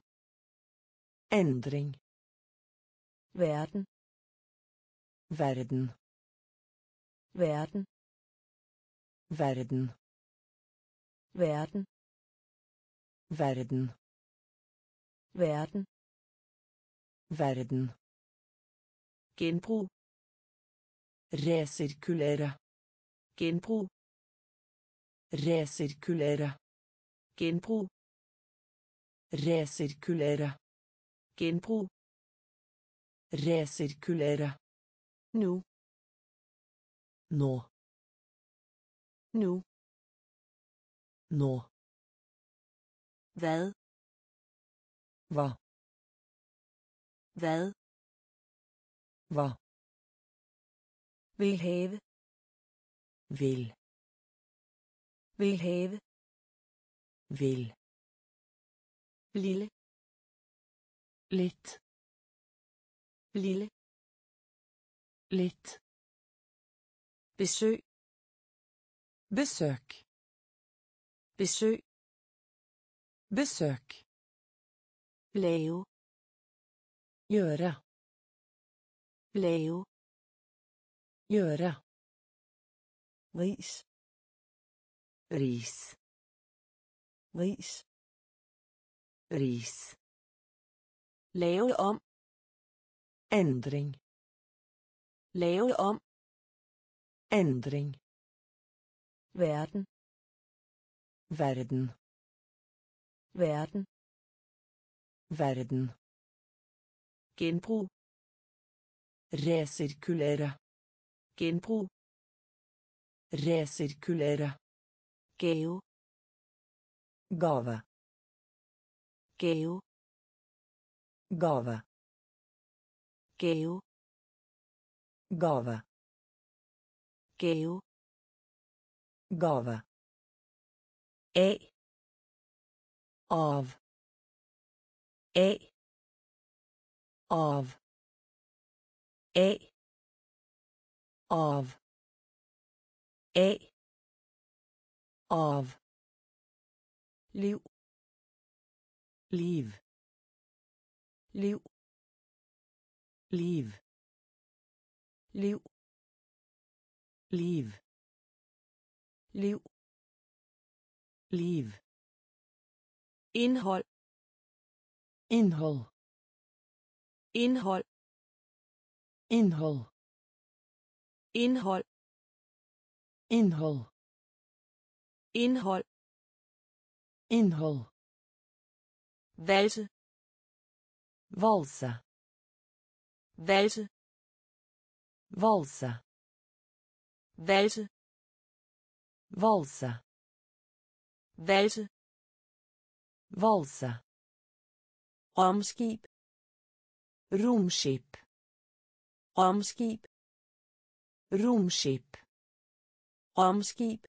Endring verden. Verden. Verden. Verden. Verden. Verden. Verden. Verden. Genbrug. Resirkulere genbrug. Resirkulere genbrug. Resirkulere genbrug. Resirkulere nu. Nå. Nu. Nå. Hvad? Hvad hvad? Hvad vil have. Vil. Vil have. Vil. Lille. Litt lille. Litt besøg. Besøk besøg. Besøk lave. Gjøre. Lave. Gjøre. Ris. Ris ris. Ris. Lave om. Endring lave om. Endring verden. Verden. Verden. Verden. Genbrug. Resirkulere genbrug. Resirkulere gave Gova. Keu. Gova. Keu. Gova. Keu. Gova. E. Of. E. Of. E. Of. E. Of. Liv liv. Liv liv. Liv liv. Liv liv. Indhold. Innhold indhold. Innhold indhold. Innhold indhold Innhold. valse Valse. valse Valse. valse Valse. valse Valse. romskib Romskip. romskib Romskip. romskib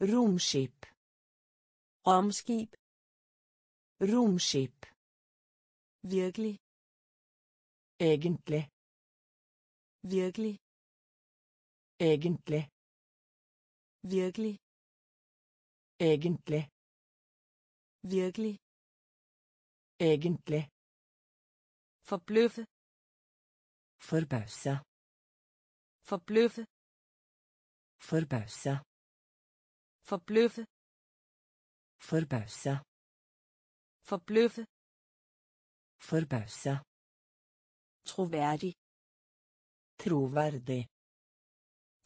Romskip. Romskib Romskip. virkelig Egentlig. virkelig Egentlig. virkelig Egentlig. virkelig Egentlig. forbløffe Forbause. forbløffe Forbause. forbløffe Forbause. forbløffe Forbause. troværdig Troverdig.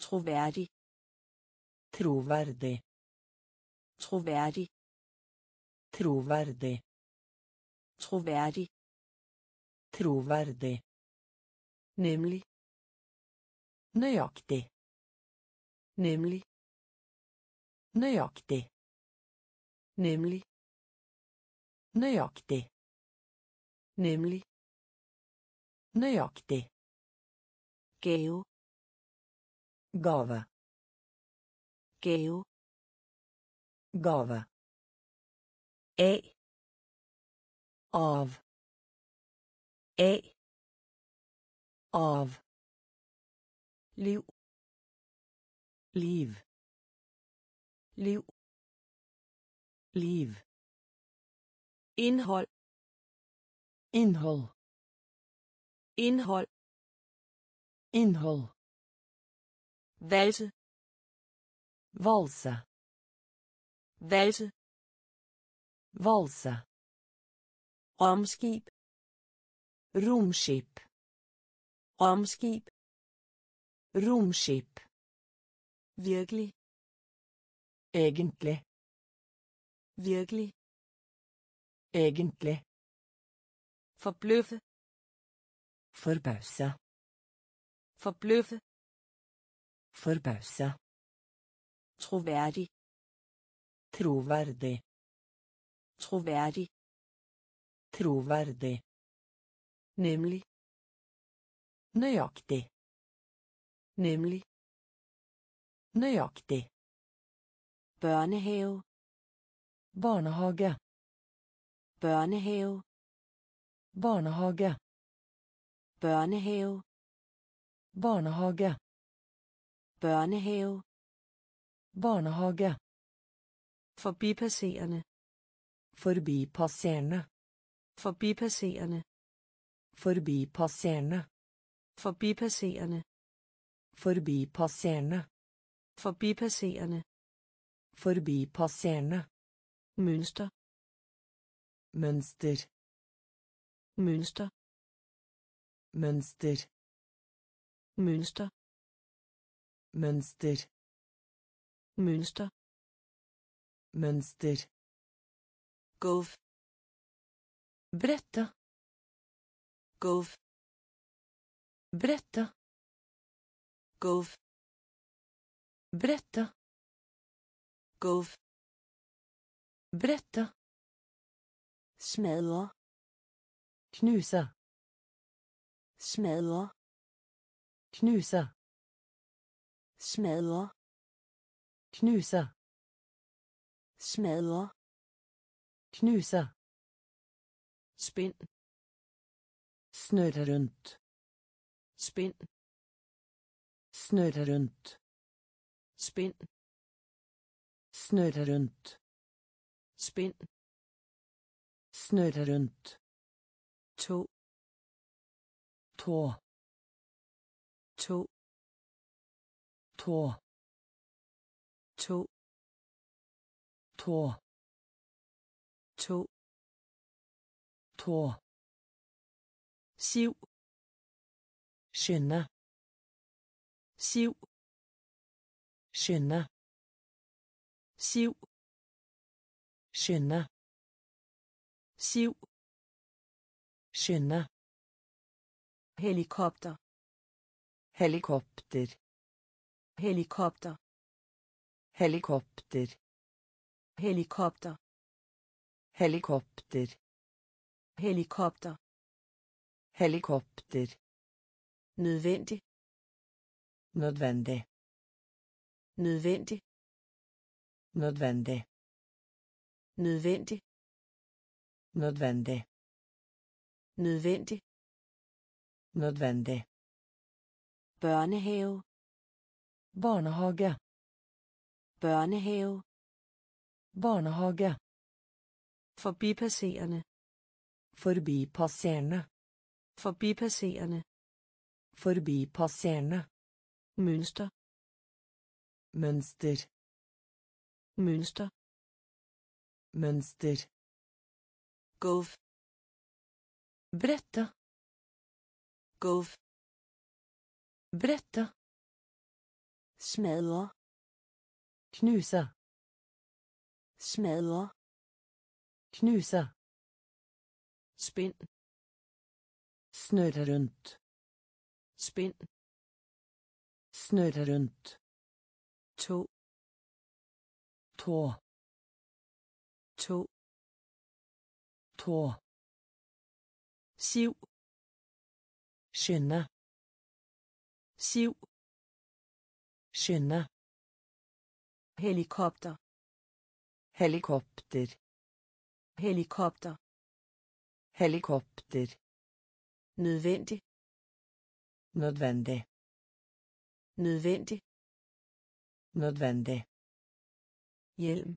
troværdig Troverdig. troværdig Troverdig. troværdig Troverdig. nemlig Nøyaktig. nemlig Nøyaktig. Nemlig Nøyaktig. nemlig Nøyaktig. gave Gave. gave Gave. af Av. af Av. liv Liv. liv Liv. indhold Innhold. indhold Innhold. valse Valse. valse Valse. romskib Romskip. romskib Romskip. virkelig Egentlig. Virkelig Egentlig. forbløffe Forbause. forbløffe Forbause. troværdig Troverdig. troværdig Troverdig. nemlig Nøyaktig. nemlig Nøyaktig. børnehave Barnehage. børnehave Barnehage. børnehave Barnehage. børnehave Barnehage. forbipasserende Forbipasserende. forbipasserende Forbipasserende. forbipasserende Forbipasserende. forbipasserende Forbipasserende. Mønster Mønster. mønster Mønster. mønster Mønster. mønster Mønster. gulv Brette. gulv Brette. gulv Brette. gulv Brette. smadre Knuse. smadre Knuse. smadre Knuse. smadre Knuse. spind Snurre rundt. spind Snurre rundt. spind Snurre rundt. Spind Snurre rundt. to Tå. to Tå. to Tå. to Tå. siv Skynde. siv Skynde. siv skynde. Siv. Skynde. Helikopter. Helikopter. Helikopter. Helikopter. Helikopter. Helikopter. Helikopter. Helikopter. Nødvendig. Nødvendig. Nødvendig. Nødvendig nødvendig. Nødvendig. Nødvendig. Nødvendig. Børnehave. Barnehage. Børnehave. Barnehage. Forbipasserende. Forbipasserende. Forbipasserende. Forbipasserende. Mønster. Mønster. Mønster mønster. Gulv. Brette. Gulv. Brette. Smadre. Knuse smadre. Knuse spind. Snurre rundt. Spind. Snurre rundt. To. Tå to. Tå siv skynde siv skynde helikopter. Helikopter. Helikopter. Helikopter. Nødvendig. Nødvendig. Nødvendig. Nødvendig. Hjelm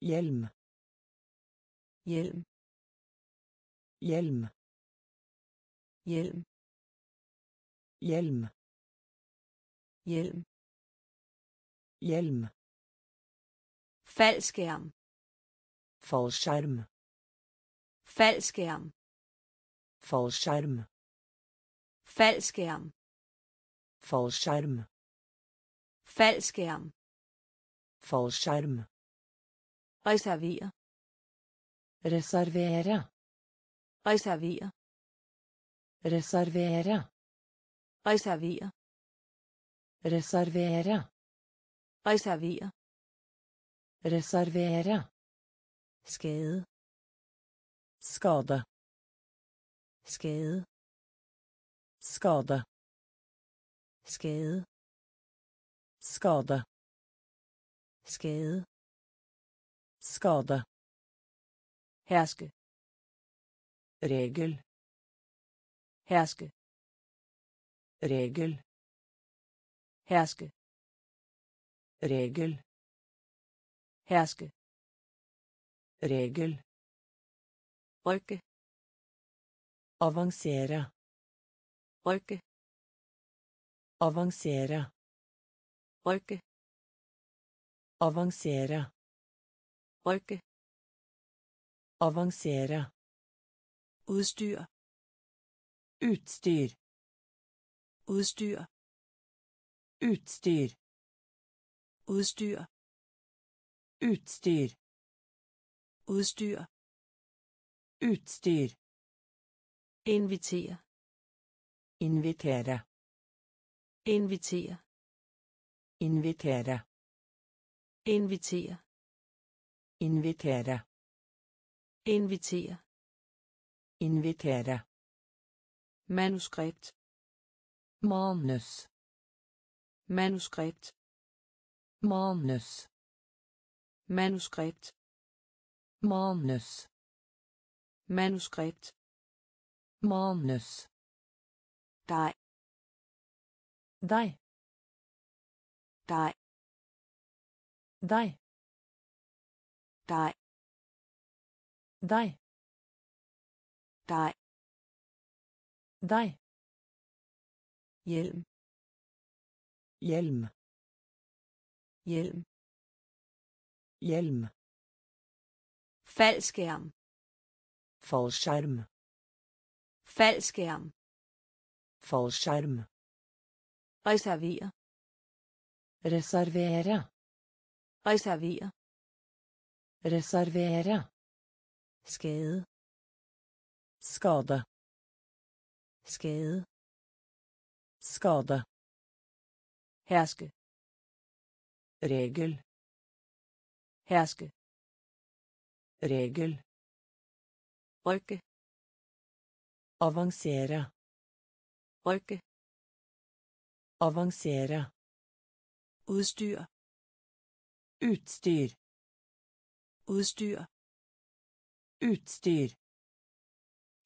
hjelm. Hjelm. Hjelm. Hjelm. Hjelm. Hjelm. Hjelm. Faldskærm. Fallskjerm. Faldskærm. Fallskjerm. Faldskærm. Fallskjerm. Faldskærm. Fallskjerm reservere. Reservere. Reservere. Reservere. Reservere. Reservere. Reservere. Reservere. Skade. Skade. Skade. Skade. Skade. Skade. Skade skade. Herske. Regel. Herske. Regel. Herske. Regel. Herske. Regel. Rykke. Avansere rykke. Avansere rykke. Avansere rykke. Avansere udstyr. Utstyr. Udstyr. Utstyr. Udstyr. Utstyr. Udstyr. Utstyr. Invitere. Invitere. Invitere. Invitere. Invitere invitere. Invitere. Invitere. Manuskript. Manus. Manuskript. Manus. Manuskript. Manus. Manuskript. Manus. Dig deg dig deg dig deg dig deg hjelm. Hjelm. Hjelm. Hjelm. Faldskærm. Fallskjerm faldskærm. Fallskjerm reservere reservere. Reservere Reservere. skade Skade. skade Skade. herske Regel. herske Regel. rykke Avansere. rykke Avansere. udstyr Utstyr udstyr Utstyr.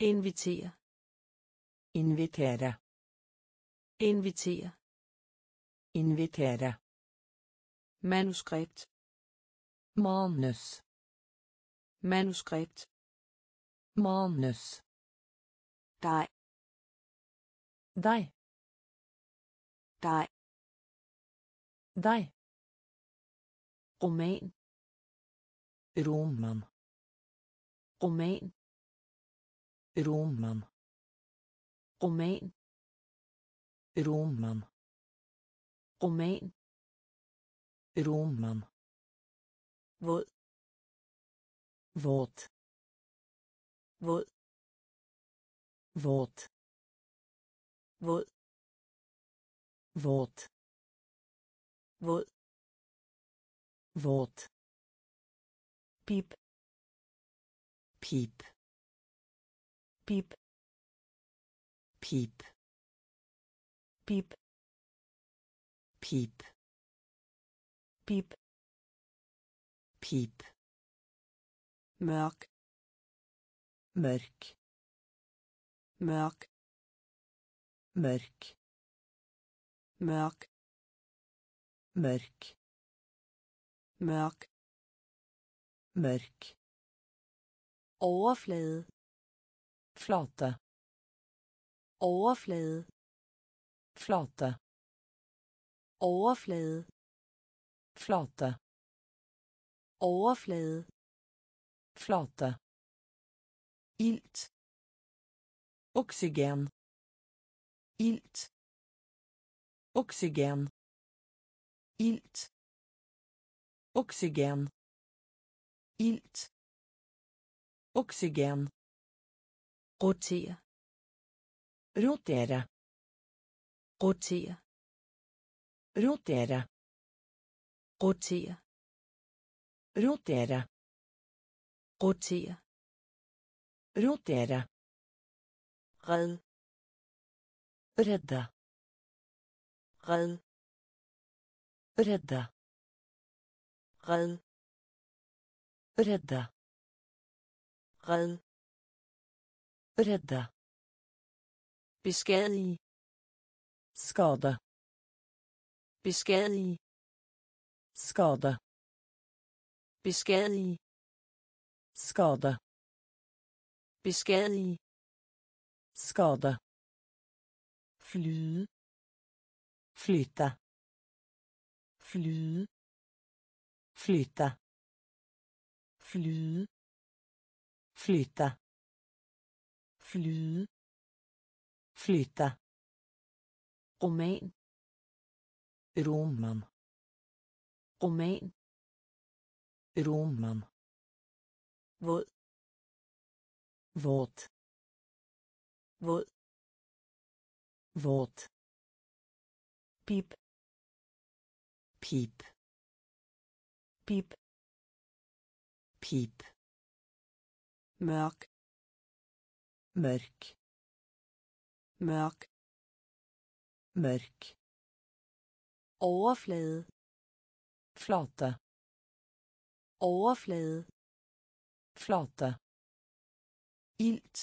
invitere Invitere. invitere Invitere. manuskript Manus. manuskript Manus. dej Deg. dej Deg. roman Roman. roman Roman. roman Roman. roman Roman. våd Våt. våd Våt. våd Våt. våd Våt. Pip Pip. pip Pip. pip Pip. pip Pip. mørk Mørk. mørk Mørk. mørk Mørk. mørk Mørk. overflade Flate. overflade Flate. overflade Flate. overflade Flate. ilt Oksygen. ilt Oksygen. ilt Oksygen ilt Oksygen. rotere Rotere. rotere Rotere. rotere Rotere. rotere Rotere. red Redde. red Redde. red Redde. red Redde. beskadige Skade. beskadige Skade. beskadige Skade. beskadige Skade. flyde Flyte. flyde Flyte. Flyde Flyte. flyde Flyte. roman Roman. roman Roman. våd Våt. våd Våt. pip Pip. pip Pip. mørk Mørk. mørk Mørk. overflade Flate. overflade Flate. ilt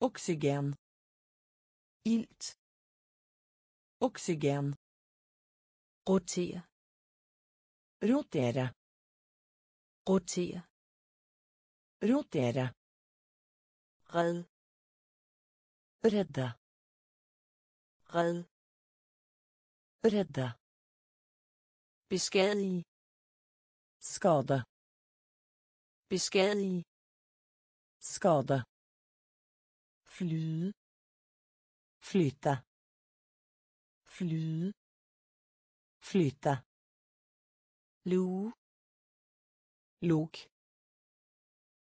Oksygen. ilt Oksygen. rotere Rotere. Rotere Rotere. red Redde. red Redde. beskadige Skade. beskadige Skade. flyde Flyte. flyde Flyte. luge lok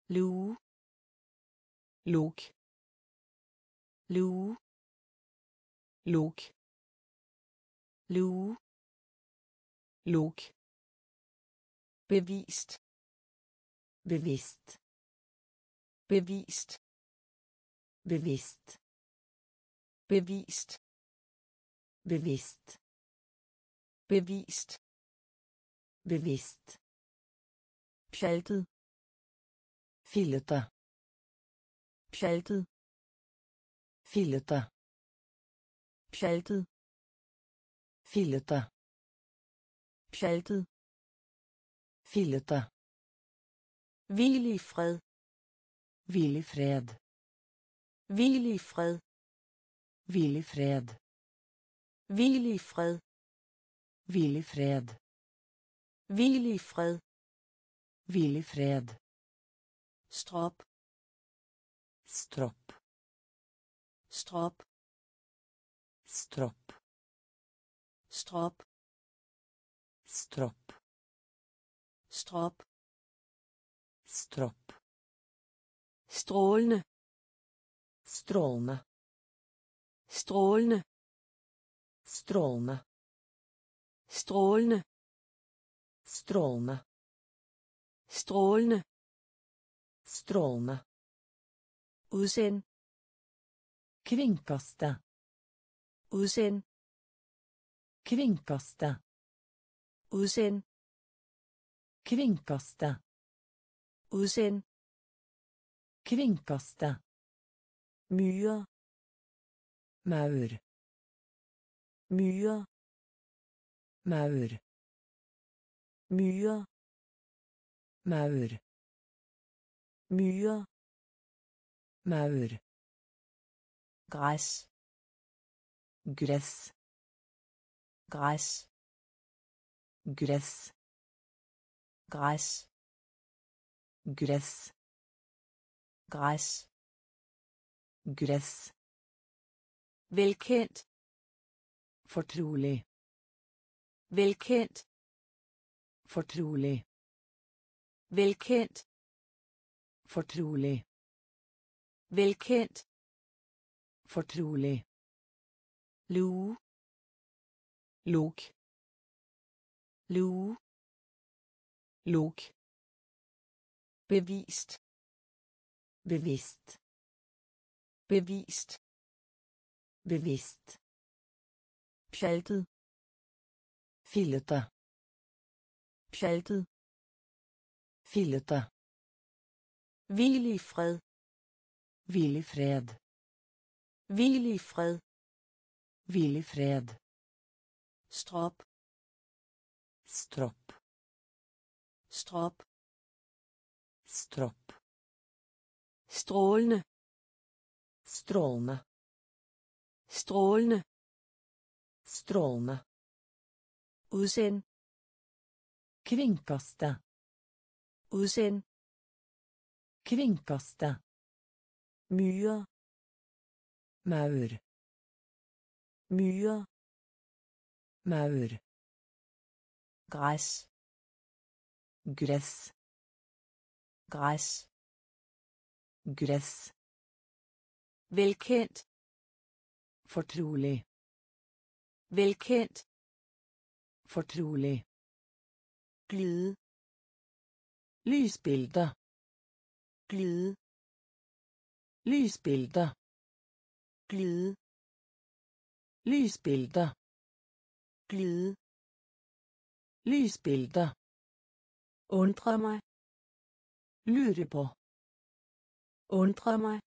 lue lok lue lok lue lok bevist bevidst bevist bevidst bevist bevidst bevidst bevidst pjaltet. Fillete pjaltet. Fillete pjaltet. Fillete pjaltet. Fillete hvil i fred. Hvil i fred. Hvil i fred. Hvil i fred. Hvil i fred. Hvil i fred. Hvil i fred hvil i fred. Strop stropp strop stropp strop stropp strop stropp strålende. Strålende. Strålende. Strålende. Strålende. Strålende strålende. Strålende. Udsend. Kringkaste. Udsend. Kringkaste. Udsend. Kringkaste. Udsend. Kringkaste. Myrer maur. Myrer maur. Myrer maur Myre. maur græs Græs. græs Græs. græs Græs. græs Græs. velkendt fortrolig velkendt fortrolig velkendt fortrolig velkendt fortrolig luge lok luge lok bevist bevisst bevist bevisst pjaltet fillete pjaltet fillete. Hvil i fred. Hvil i fred. Hvil i fred. Hvil i fred. Strop. Stropp. Strop. Stropp. Strålende. Strålende. Strålende. Strålende. Udsend. Kringkaste udsend. Kringkaste. Myrer maur. Myrer maur. Græs. Gress græs. Gress velkendt. Fortrolig. Velkendt. Fortrolig. Glide lysbilde glide. Lysbilde glide. Lysbilde glide. Lysbilde undre mig. Lure på. Undre mig.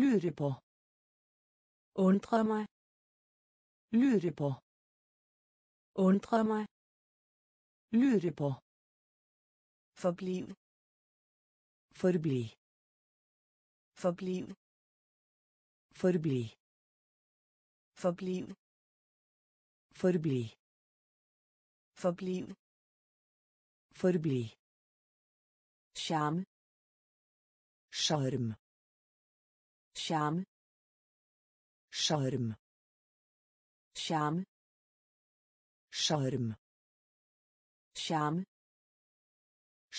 Lure på. Undre mig. Lure på. Undre mig. Lure på forbliv forbli forbliv forbli forbliv forbli forbliv forbli charme. Sjarm charme. Sjarm charme. Sjarm charme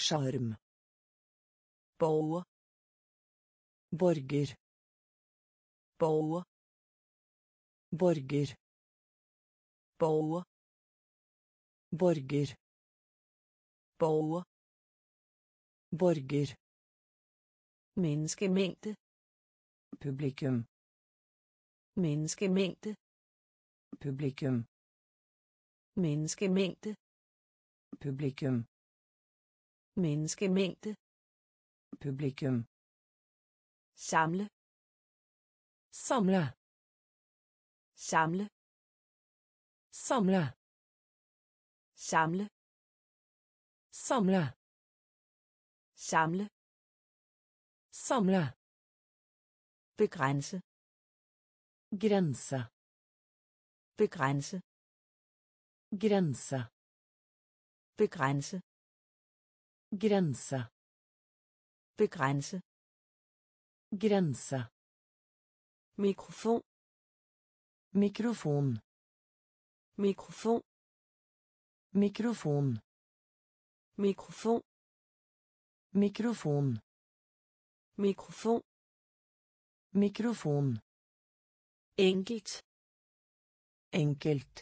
Sjarm. borger Borger. borger Borger. borger Borger. borger Borger. menneskemængde Publikum. menneskemængde Publikum. menneskemængde Publikum menneskemængde Publikum. samle Samle. samle Samle. samle Samle. samle Samle. begrænse Grense. begrænse Grense. begrænse Grense. begrænse Grense. mikrofon Mikrofon. mikrofon Mikrofon. mikrofon Mikrofon. mikrofon Mikrofon. enkelt Enkelt.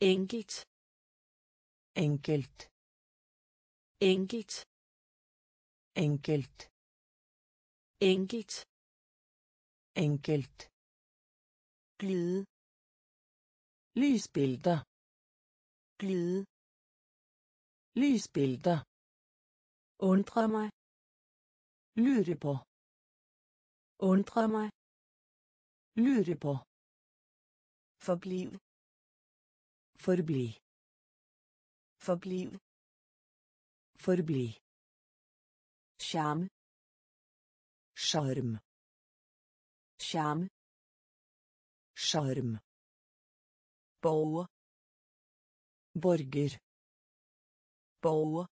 enkelt Enkelt. Enkelt Enkelt. enkelt Enkelt. glide Lysbilde. glide Lysbilde. undre mig Lure på. undre mig Lure på. forbliv Forbli. forbliv Forbli. charme Sjarm. charme Sjarm. borger Borger. borger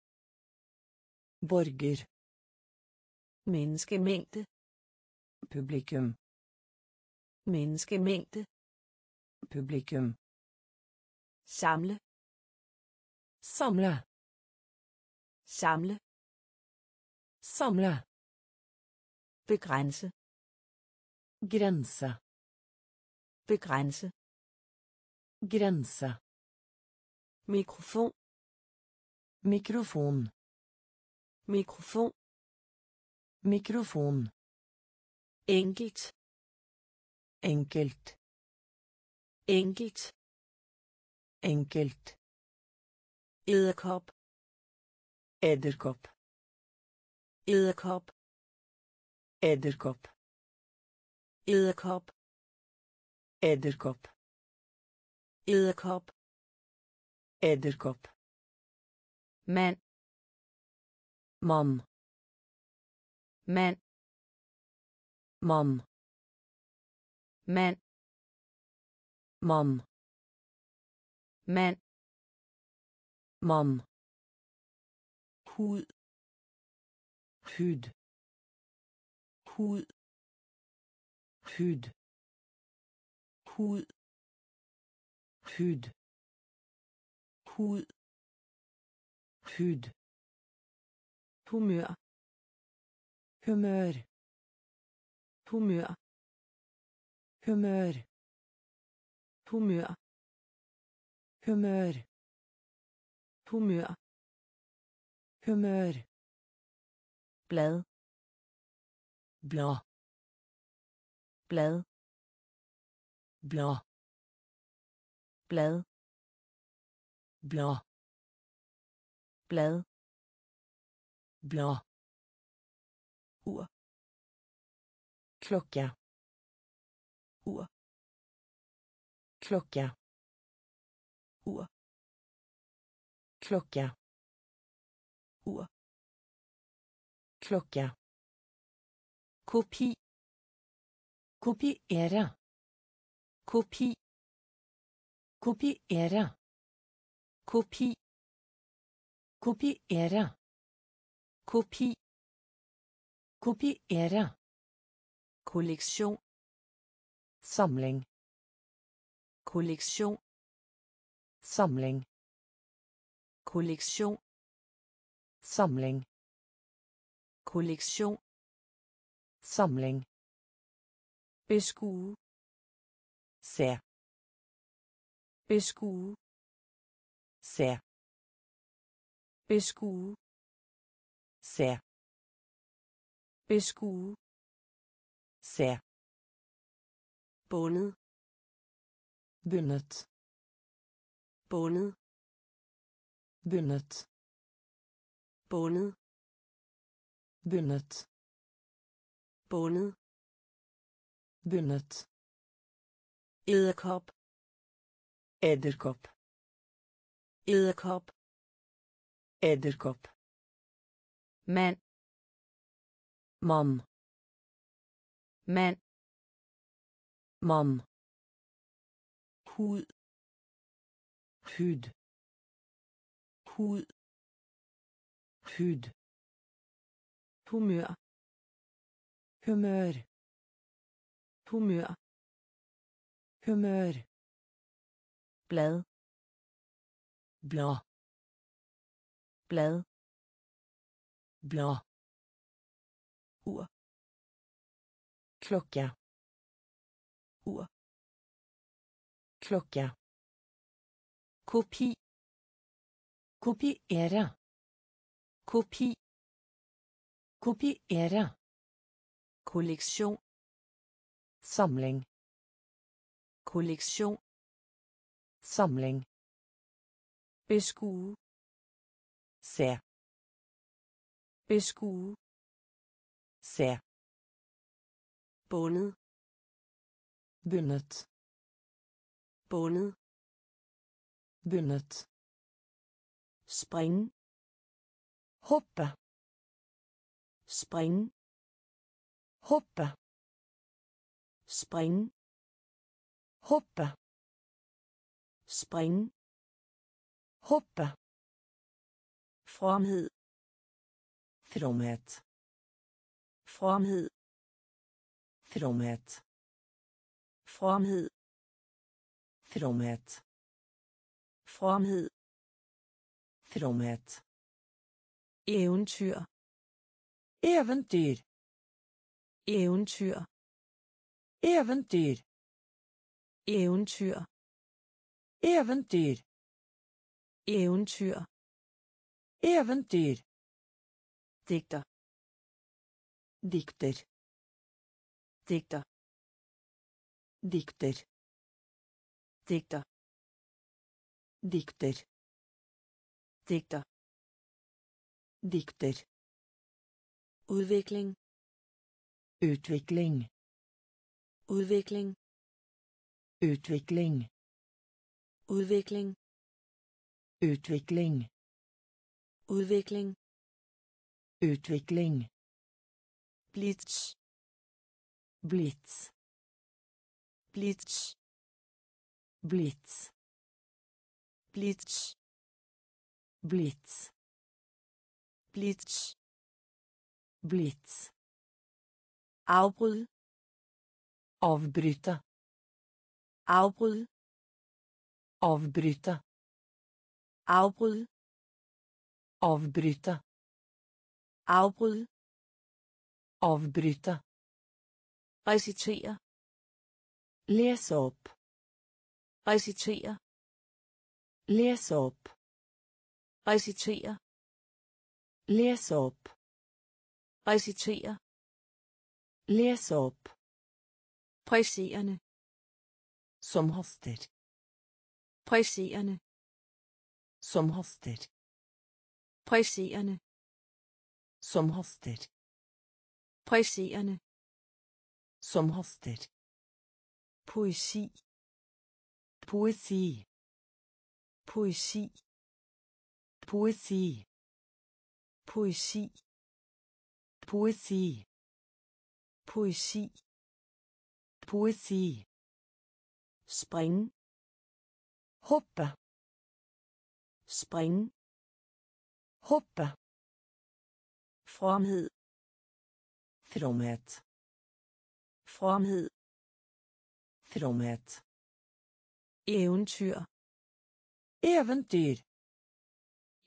Borger. menneskemængde Publikum. menneskemængde Publikum. samle Samle samle Samle. begrænse Grense. begrænse Grense. mikrofon Mikrofon. mikrofon Mikrofon. enkelt Enkelt. enkelt Enkelt. edderkop Edderkop. edderkop Edderkop. edderkop Edderkop. edderkop Edderkop. mand Mann. mand Mann. mand Mann. mand Mann hud Hud. hud Hud. hud Hud. hud Hud. humør Humør. humør Humør. humør Humør. humør Humør. blad Blad. blad Blad. blad Blad. blad Blad. ur Klokke. ur Klokke. ur Klokke ur. Klocka kopi. Kopiera kopi. Kopiera kopi. Kopiera kopi. Kopiera kollektion Samling. kollektion Samling. kollektion Samling. kollektion Samling. beskue Se. beskue Se. beskue Se. beskue Se. bundet Bundet. bundet Bundet. Bundet Bundet. bundet Bundet. edderkop Edderkopp. edderkop Edderkopp. mand Mann. mand Mann. hud Hud. hud Hud. humør Humør. humør Humør. blad Blad. blad Blad. ur klocka ur Klokke. kopi Kopiere kopi Kopiere. kollektion Samling. kollektion Samling. beskue Se. beskue Se. bundet Bundet. bundet Bundet. Spring. Hoppe. springe Hoppe. springe Hoppe. springe Hoppe. fromhed fromhed fromhed fromhed fromhed fromhed fromhed fromhed eventyr Eventyr. eventyr Eventyr. eventyr Eventyr. eventyr Eventyr. digter Dikter. digter Dikter. digter Dikter. digter Dikter. udvikling Utvikling. udvikling Utvikling. udvikling Utvikling. udvikling Utvikling. blitz Blitz. blitz Blitz. blitz Blitz blitz Blitz. afbryd Avbryte. afbryd Avbryte. afbryd Avbryte. afbryd Avbryte. recitere Les opp. recitere Les opp. recitere Les opp. recitere Les opp. presserende Som haster. presserende Som haster. presserende Som haster. presserende Som haster. poesi Poesi. poesi Poesi poesi Poesi. poesi Poesi. spring Hoppe. spring Hoppe. fromhed fromhed fromhed fromhed eventyr Eventyr.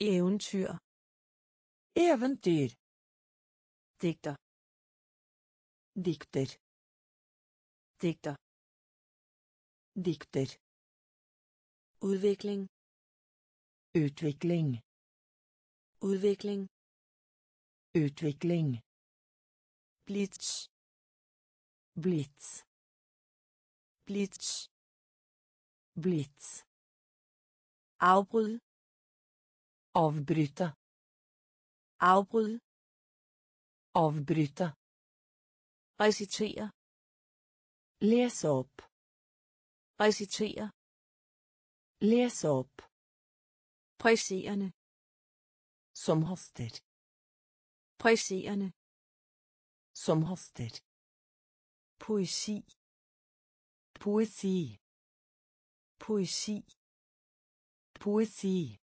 eventyr Eventyr. digter Dikter. digter Dikter. udvikling Utvikling. udvikling Utvikling. blitz Blitz. blitz Blitz. Avbryta. Afbryd Avbryta. recitere Les opp. recitere Les opp. presserende Som haster. presserende Som haster. poesi Poesi. poesi Poesi.